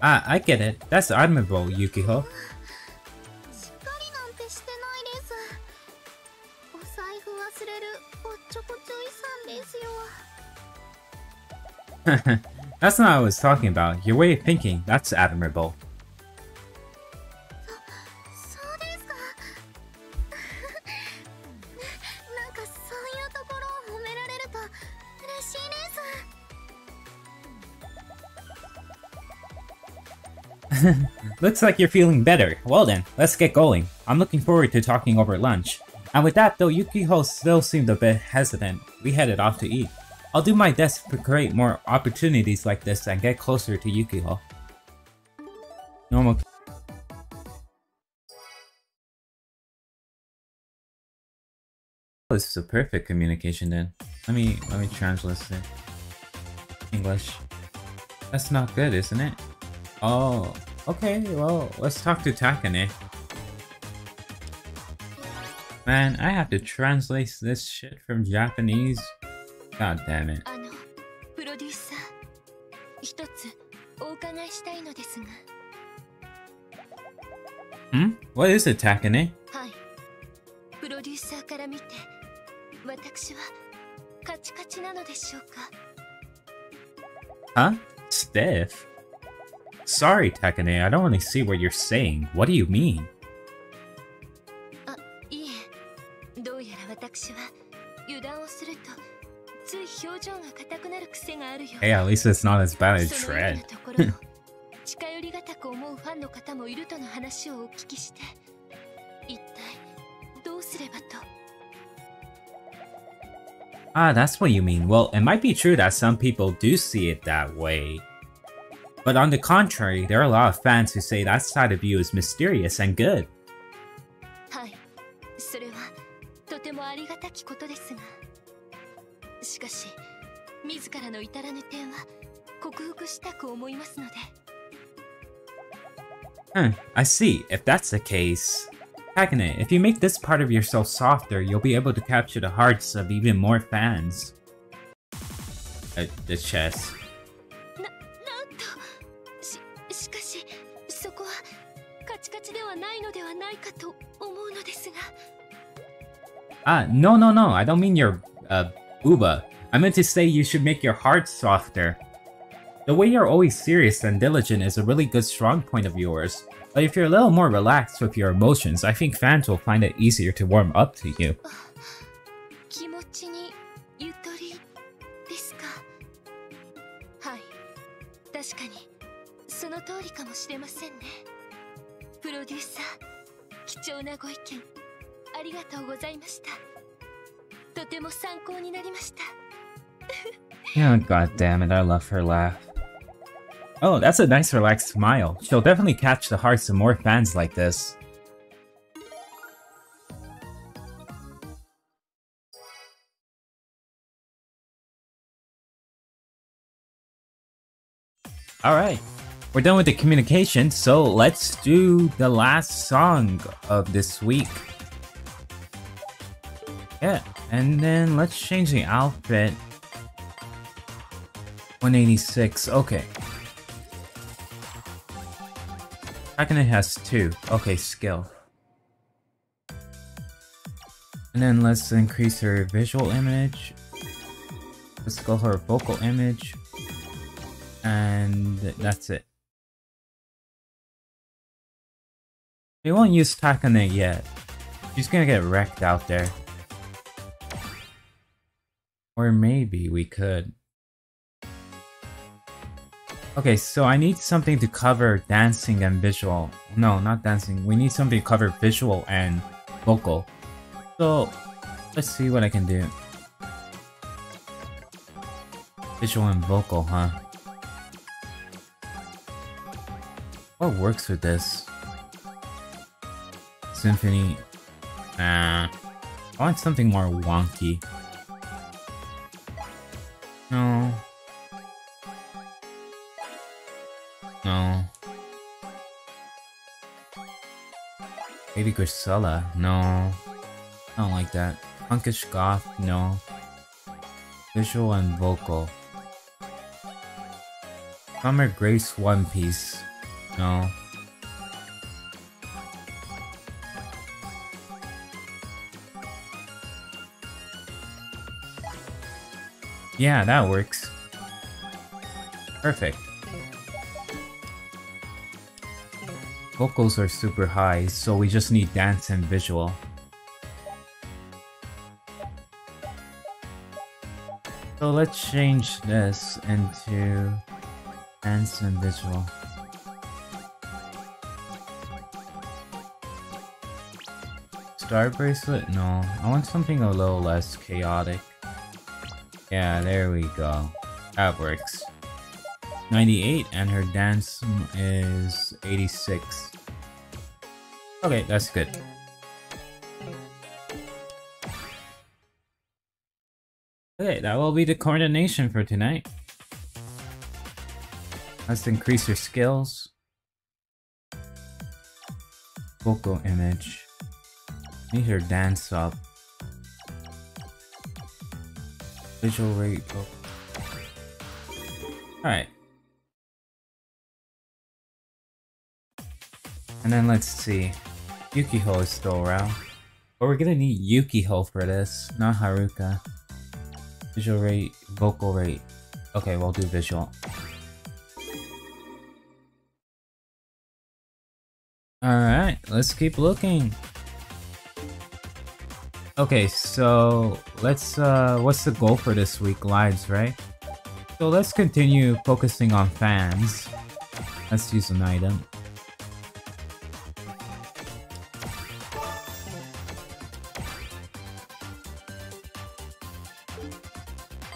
Ah, I get it. That's admirable, Yukiho. that's not what I was talking about. Your way of thinking, that's admirable. Looks like you're feeling better. Well then, let's get going. I'm looking forward to talking over lunch. And with that though, Yukiho still seemed a bit hesitant. We headed off to eat. I'll do my best to create more opportunities like this and get closer to Yukiho. Normal. This is a perfect communication then. Let me let me translate it. English. That's not good, isn't it? Oh, okay, well, let's talk to Takane. Man, I have to translate this shit from Japanese. God damn it. あのプロデューサー一つお伺いしたいのですが Hmm? What is it, Takane? はいプロデューサーから見て私はカチカチなのでしょうか Huh? Stiff? Sorry, Takane, I don't really see what you're saying. What do you mean? Hey, at least it's not as bad as そのよう Tread. なところを近寄りがたく思うファンの方もいるとの話をお聞きして一体どうすればと Ah, that's what you mean. Well, it might be true that some people do see it that way. But on the contrary, there are a lot of fans who say that side of you is mysterious and good. I see, if that's the case... Takane, if you make this part of yourself softer, you'll be able to capture the hearts of even more fans. Uh, the chest. Ah, no, no, no, I don't mean your, uh, Uba. I meant to say you should make your heart softer. The way you're always serious and diligent is a really good strong point of yours. But if you're a little more relaxed with your emotions, I think fans will find it easier to warm up to you. Yeah, god it, I love her laugh. Oh, that's a nice relaxed smile. She'll definitely catch the hearts of more fans like this. Alright, we're done with the communication, so let's do the last song of this week. Yeah, and then let's change the outfit 186, okay. Takane has two. Okay, skill. And then let's increase her visual image. Let's go her vocal image. And that's it. We won't use Takane yet. She's gonna get wrecked out there. Or maybe we could. Okay, so I need something to cover dancing and visual. No, not dancing. We need something to cover visual and vocal. So, let's see what I can do. Visual and vocal, huh? What works with this? Symphony. Nah. I want something more wonky. No. No. Maybe Grisella, no. I don't like that. Punkish Goth, no. Visual and vocal. Summer Grace One Piece, no. Yeah, that works. Perfect. Vocals are super high, so we just need dance and visual. So let's change this into dance and visual. Star bracelet? No, I want something a little less chaotic. Yeah, there we go. That works. 98 and her dance is 86. Okay, that's good. Okay, that will be the coordination for tonight. Let's increase your skills. Vocal image. Need her dance up. Visual rate. Alright. And then let's see. Yukiho is still around. But we're gonna need Yukiho for this, not Haruka. Visual rate, vocal rate. Okay, we'll do visual. Alright, let's keep looking. Okay, so let's uh what's the goal for this week? Lives, right? So let's continue focusing on fans. Let's use an item.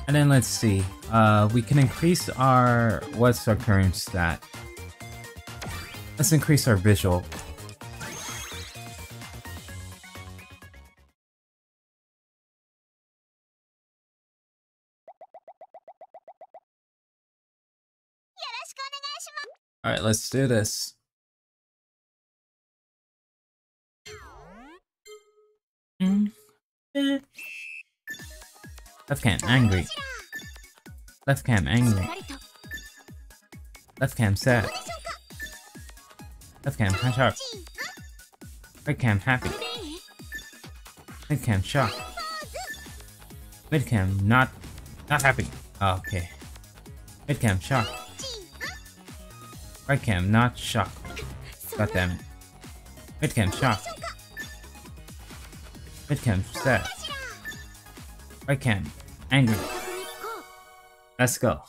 And then let's see. Uh, we can increase our... What's our current stat? Let's increase our visual. Alright, let's do this. Left cam angry. Left cam angry. Left cam sad. Left cam punch up. Right cam happy. Mid cam shocked. Mid cam not not happy. Oh, okay. Mid cam shocked. Right cam not shocked. God damn it. Mid cam shocked. Mid cam sad. I can. Angry. Let's go.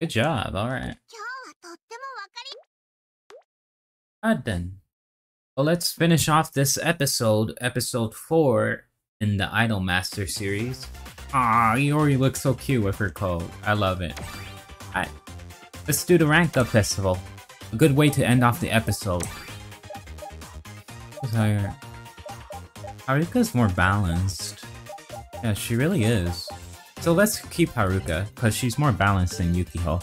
Good job, alright. Alright then. Well, let's finish off this episode, episode 4 in the Idolmaster series. Ah, Iori looks so cute with her coat. I love it. Let's do the Rank Up Festival. A good way to end off the episode. Haruka's more balanced. Yeah, she really is. So let's keep Haruka, because she's more balanced than Yukiho.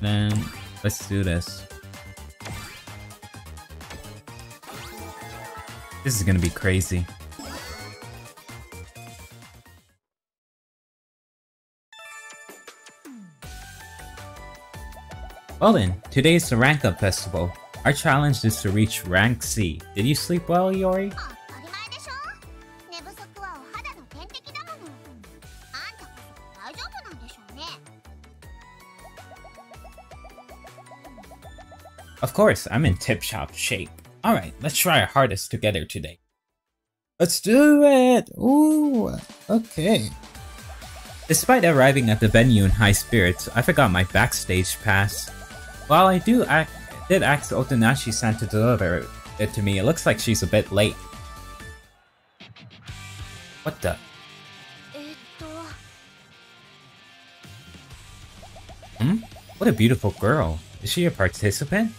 Then, let's do this. This is gonna be crazy. Well then, today's the Rank Up Festival. Our challenge is to reach Rank C. Did you sleep well, Iori? Oh, of course, I'm in tip shop shape. Alright, let's try our hardest together today. Let's do it! Ooh, okay. Despite arriving at the venue in high spirits, I forgot my backstage pass. While I do, I did ask Otonashi-san to deliver it to me. It looks like she's a bit late. What the? Hmm? What a beautiful girl. Is she a participant?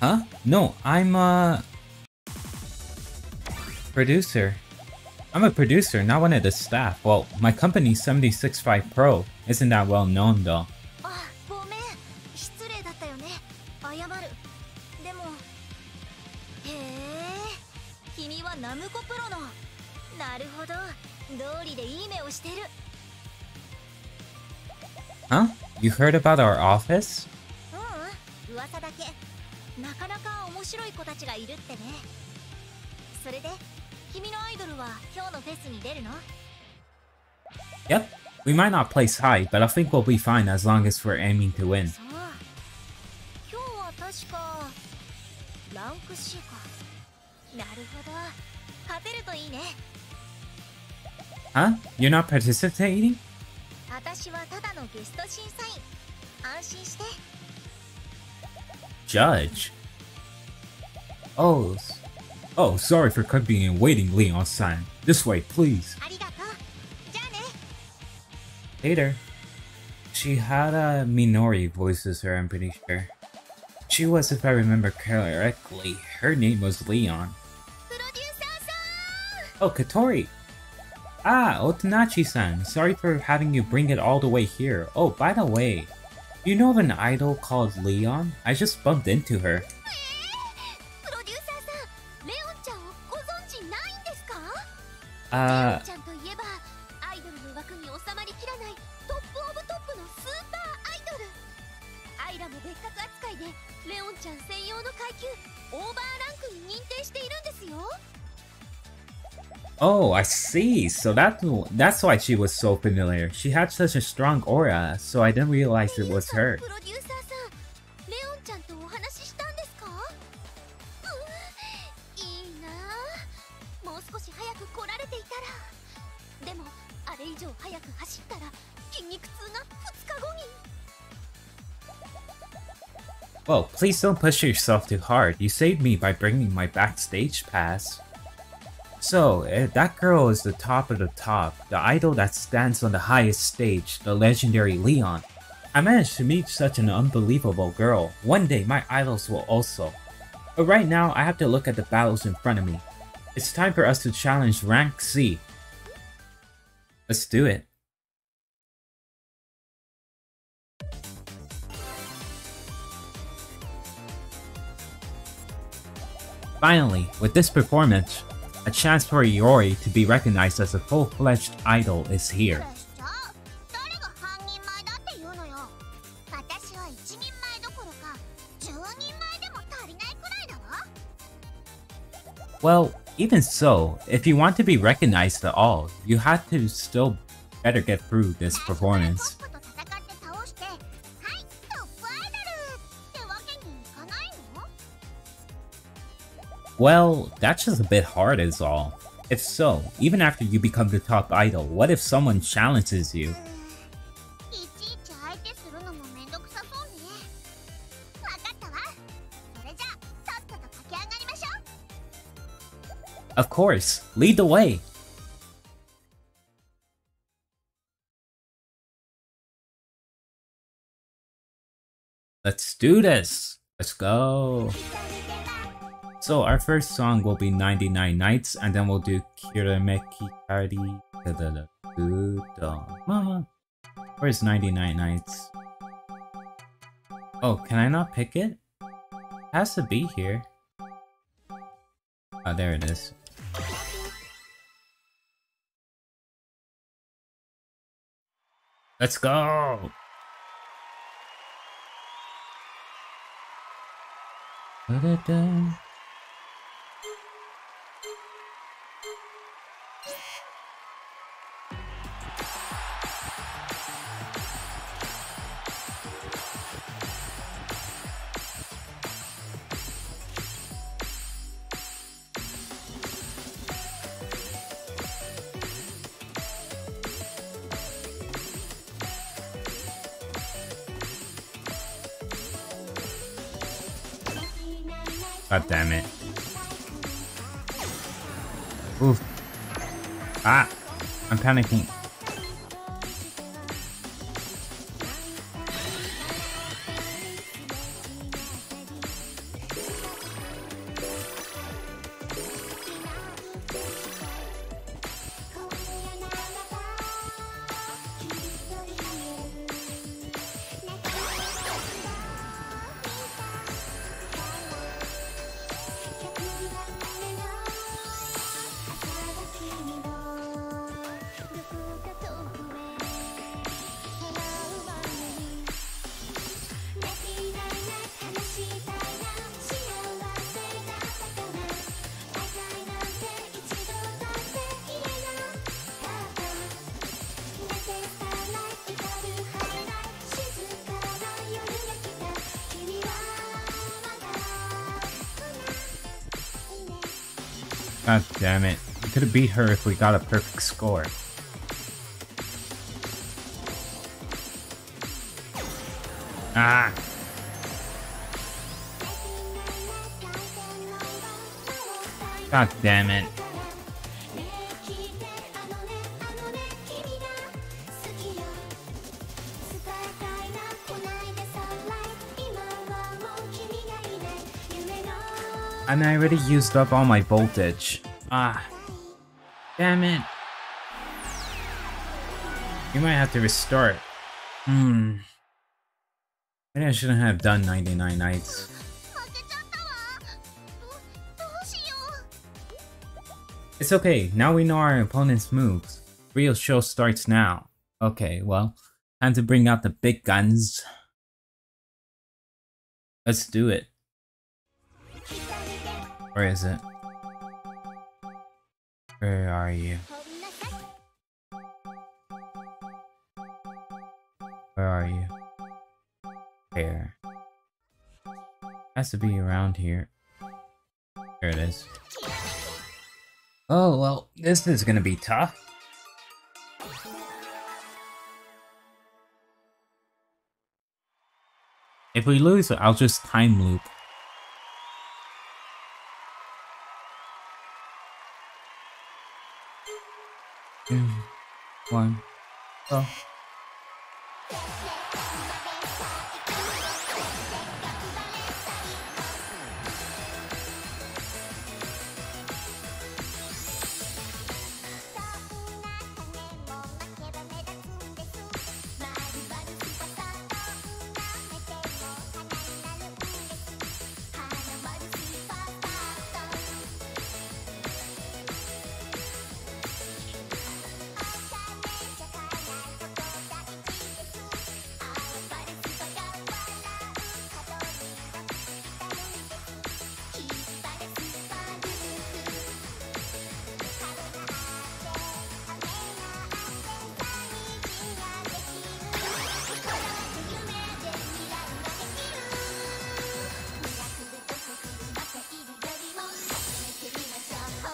Huh? No, I'm a... Producer. I'm a producer, not one of the staff. Well, my company 765 Pro isn't that well known though. Ah, huh? You heard about our office? Yep, we might not place high, but I think we'll be fine as long as we're aiming to win. Huh? You're not participating? Judge? Oh, Oh, sorry for cutting and waiting, Leon-san. This way, please. Later. Chihara uh, Minori voices her, I'm pretty sure. She was, if I remember correctly, her name was Leon. Oh, Kotori! Ah, Otonashi-san. sorry for having you bring it all the way here. Oh, by the way, you know of an idol called Leon? I just bumped into her. Oh, I see. So that, that's why she was so familiar. She had such a strong aura, so I didn't realize it was her. Well, please don't push yourself too hard. You saved me by bringing my backstage pass. So, eh, that girl is the top of the top, the idol that stands on the highest stage, the legendary Leon. I managed to meet such an unbelievable girl. One day, my idols will also. But right now, I have to look at the battles in front of me. It's time for us to challenge Rank C. Let's do it. Finally, with this performance, a chance for Iori to be recognized as a full-fledged idol is here. Well, even so, if you want to be recognized at all, you have to still better get through this performance. Well, that's just a bit hard is all. If so, even after you become the top idol, what if someone challenges you? Of course, lead the way! Let's do this! Let's go! So our first song will be 99 Nights, and then we'll do Kirameki Rari. Where's 99 Nights? Oh, can I not pick it? It has to be here. Oh, there it is. Let's go! Da-da-da. God I'm panicking. God beat her if we got a perfect score. Ah! God damn it. And I already used up all my voltage. Ah. Damn it. You might have to restart. Hmm. Maybe I shouldn't have done 99 nights. It's okay, now we know our opponent's moves. Real show starts now. Okay, well, time to bring out the big guns. Let's do it. Where is it? Are you? Where are you? There. Has to be around here. There it is. Oh, well, this is gonna be tough. If we lose, I'll just time loop. One, go.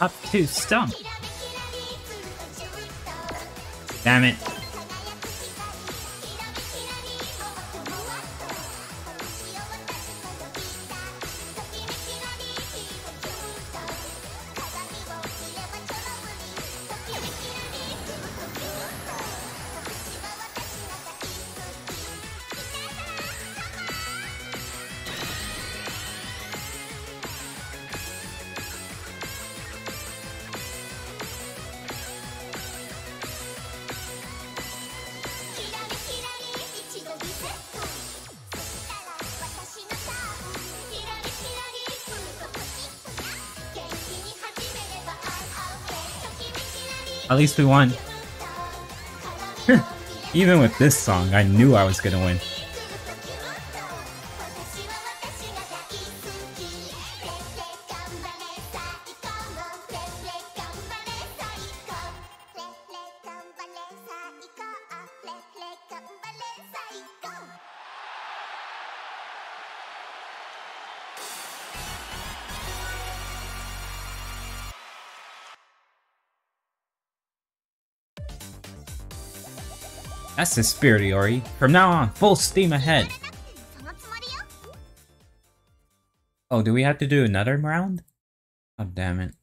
Up to stump. Damn it. At least we won. Even with this song, I knew I was gonna win. That's the spirit, Iori. From now on, full steam ahead. Oh, do we have to do another round? Oh, damn it.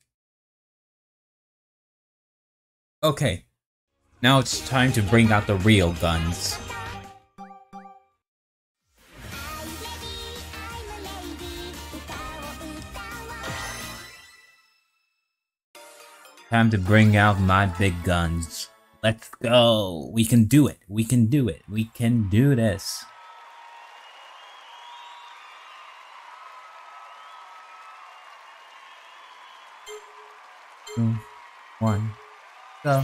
Okay. Now it's time to bring out the real guns. Time to bring out my big guns. Let's go. We can do it. We can do it. We can do this. Two, one, go.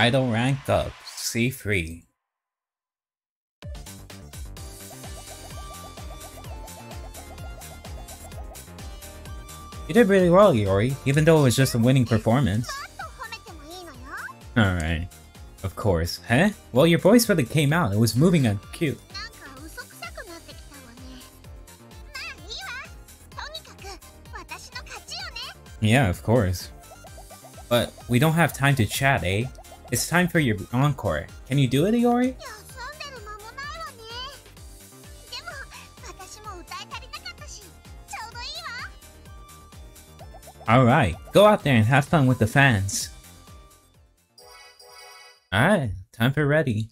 Idol rank up, C3. You did really well, Iori, even though it was just a winning performance. Alright. Of course. Huh? Well, your voice really came out. It was moving and cute. Yeah, of course. But we don't have time to chat, eh? It's time for your encore. Can you do it, Iori? Alright, go out there and have fun with the fans. Alright, time for ready.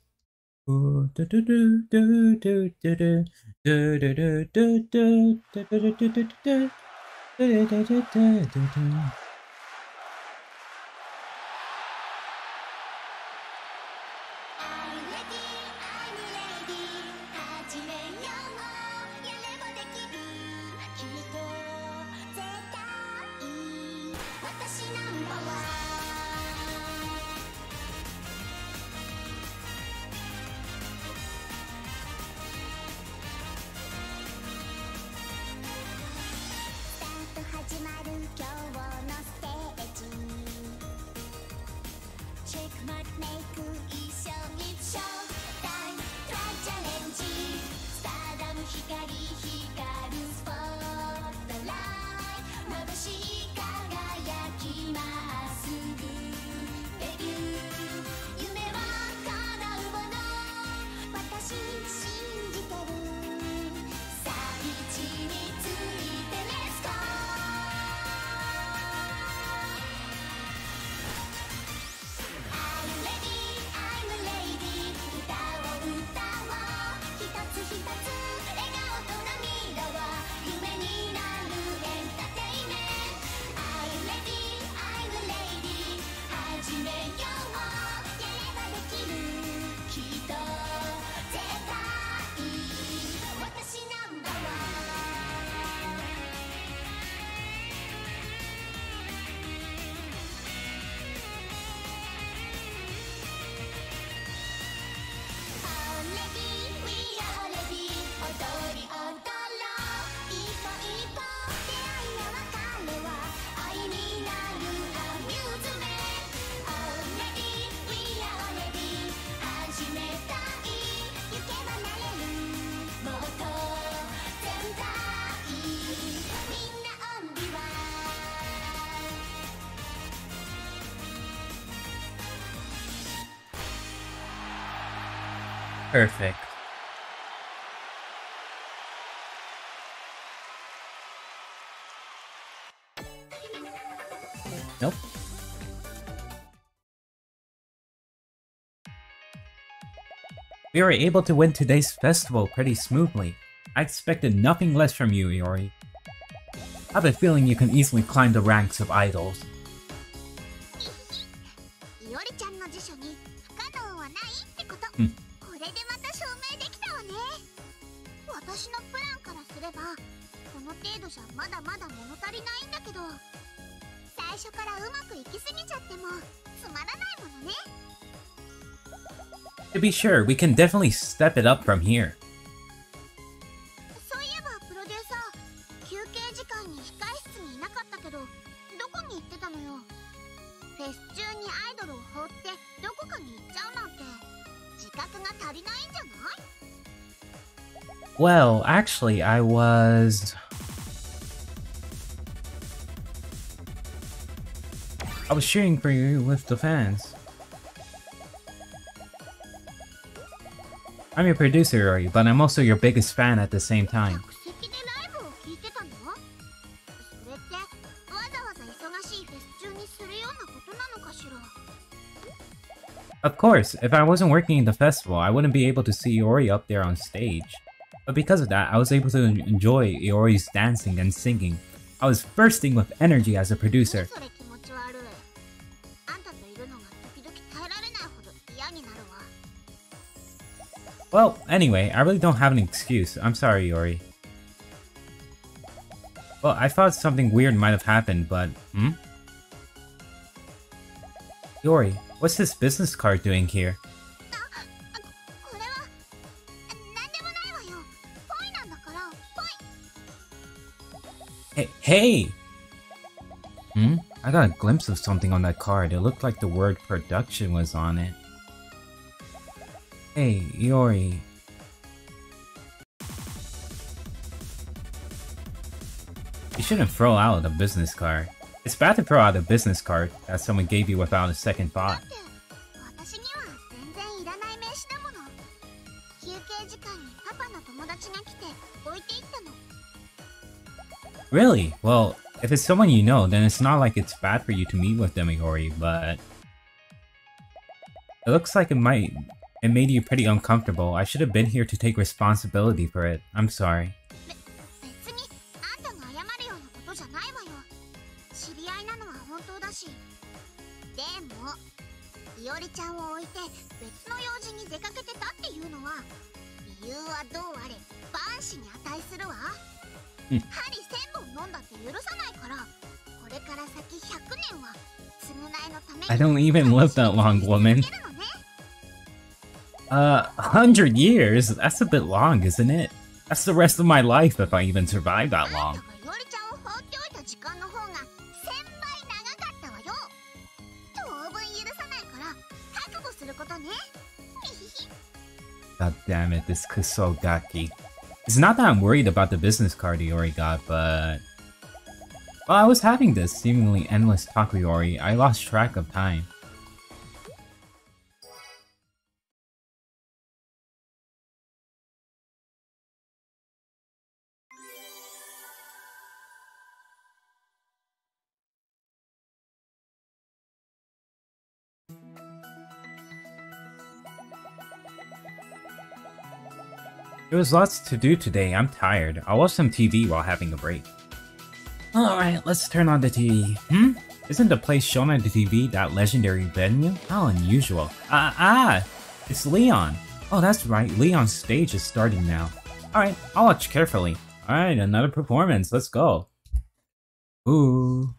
Perfect. Nope. We were able to win today's festival pretty smoothly. I expected nothing less from you, Iori. I have a feeling you can easily climb the ranks of idols. sure, we can definitely step it up from here. Well, actually, I was... I was cheering for you with the fans. I'm your producer, Iori, but I'm also your biggest fan at the same time. Of course, if I wasn't working in the festival, I wouldn't be able to see Iori up there on stage. But because of that, I was able to enjoy Iori's dancing and singing. I was bursting with energy as a producer. Anyway, I really don't have an excuse. I'm sorry, Iori. Well, I thought something weird might have happened, but... Hmm? Iori, what's this business card doing here? Hey, hey! Hmm? I got a glimpse of something on that card. It looked like the word production was on it. Hey, Iori, shouldn't throw out a business card. It's bad to throw out a business card that someone gave you without a second thought. Really? Well, if it's someone you know, then it's not like it's bad for you to meet with them, but... It looks like it might... It made you pretty uncomfortable. I should have been here to take responsibility for it. I'm sorry. live that long, woman. Uh, 100 years? That's a bit long, isn't it? That's the rest of my life if I even survive that long. God damn it, this Kusogaki. It's not that I'm worried about the business card Iori got, but... While I was having this seemingly endless talk with Iori, I lost track of time. Was lots to do today, I'm tired. I'll watch some TV while having a break. Alright, let's turn on the TV. Hmm? Isn't the place shown on the TV that legendary venue? How unusual. Ah, ah! It's Leon! Oh, that's right, Leon's stage is starting now. Alright, I'll watch carefully. Alright, another performance, let's go. Ooh.「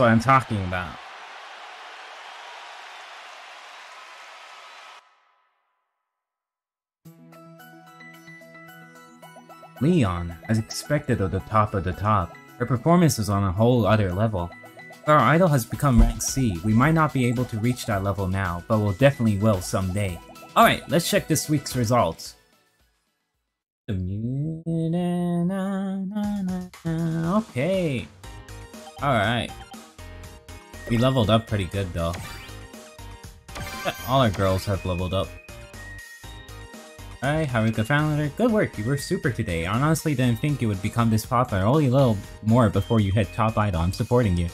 what I'm talking about. Leon, as expected at the top of the top, her performance is on a whole other level. Our idol has become rank C. We might not be able to reach that level now, but we'll definitely will someday. Alright, let's check this week's results. Okay. Alright. We leveled up pretty good though. All our girls have leveled up. Alright, Haruka Founder, good work, you were super today. I honestly didn't think you would become this popular, only a little more before you hit top idol, I'm supporting you.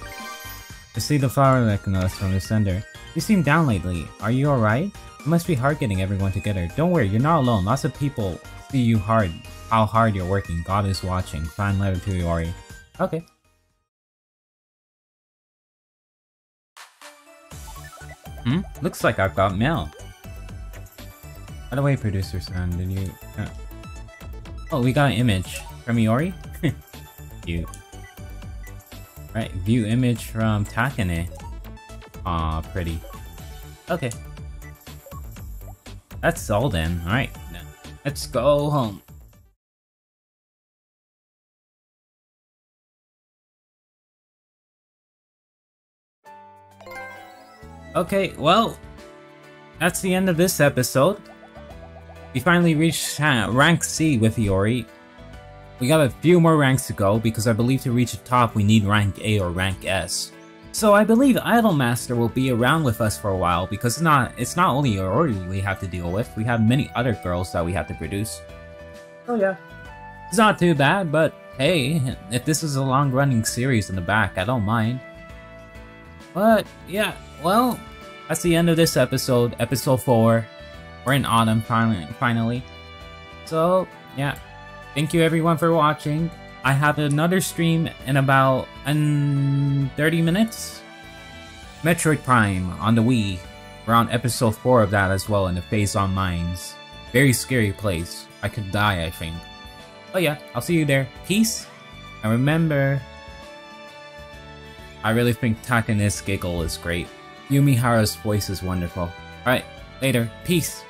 To see the flower necklace from the sender. You seem down lately, are you alright? It must be hard getting everyone together. Don't worry, you're not alone, lots of people see you hard, how hard you're working, God is watching. Fan letter to Iori. Okay. Hmm? Looks like I've got mail. By the way, producer son, did you... Uh... Oh, we got an image from Iori? Cute. Right, view image from Takane. Aw, pretty. Okay. That's all then. Alright, let's go home. Okay, well, that's the end of this episode. We finally reached uh, rank C with Iori. We got a few more ranks to go because I believe to reach the top we need rank A or rank S. So I believe Idolmaster will be around with us for a while because it's not it's not only Iori we have to deal with, we have many other girls that we have to produce. Oh yeah. It's not too bad, but hey, if this is a long running series in the back, I don't mind. But yeah, well, that's the end of this episode, episode 4. We're in autumn finally. finally. So, yeah. Thank you everyone for watching. I have another stream in about um, 30 minutes. Metroid Prime on the Wii. We're on episode 4 of that as well in the Phazon Mines. Very scary place. I could die, I think. Oh yeah, I'll see you there. Peace. And remember, I really think Takane's giggle is great. Yumihara's voice is wonderful. Alright, later. Peace.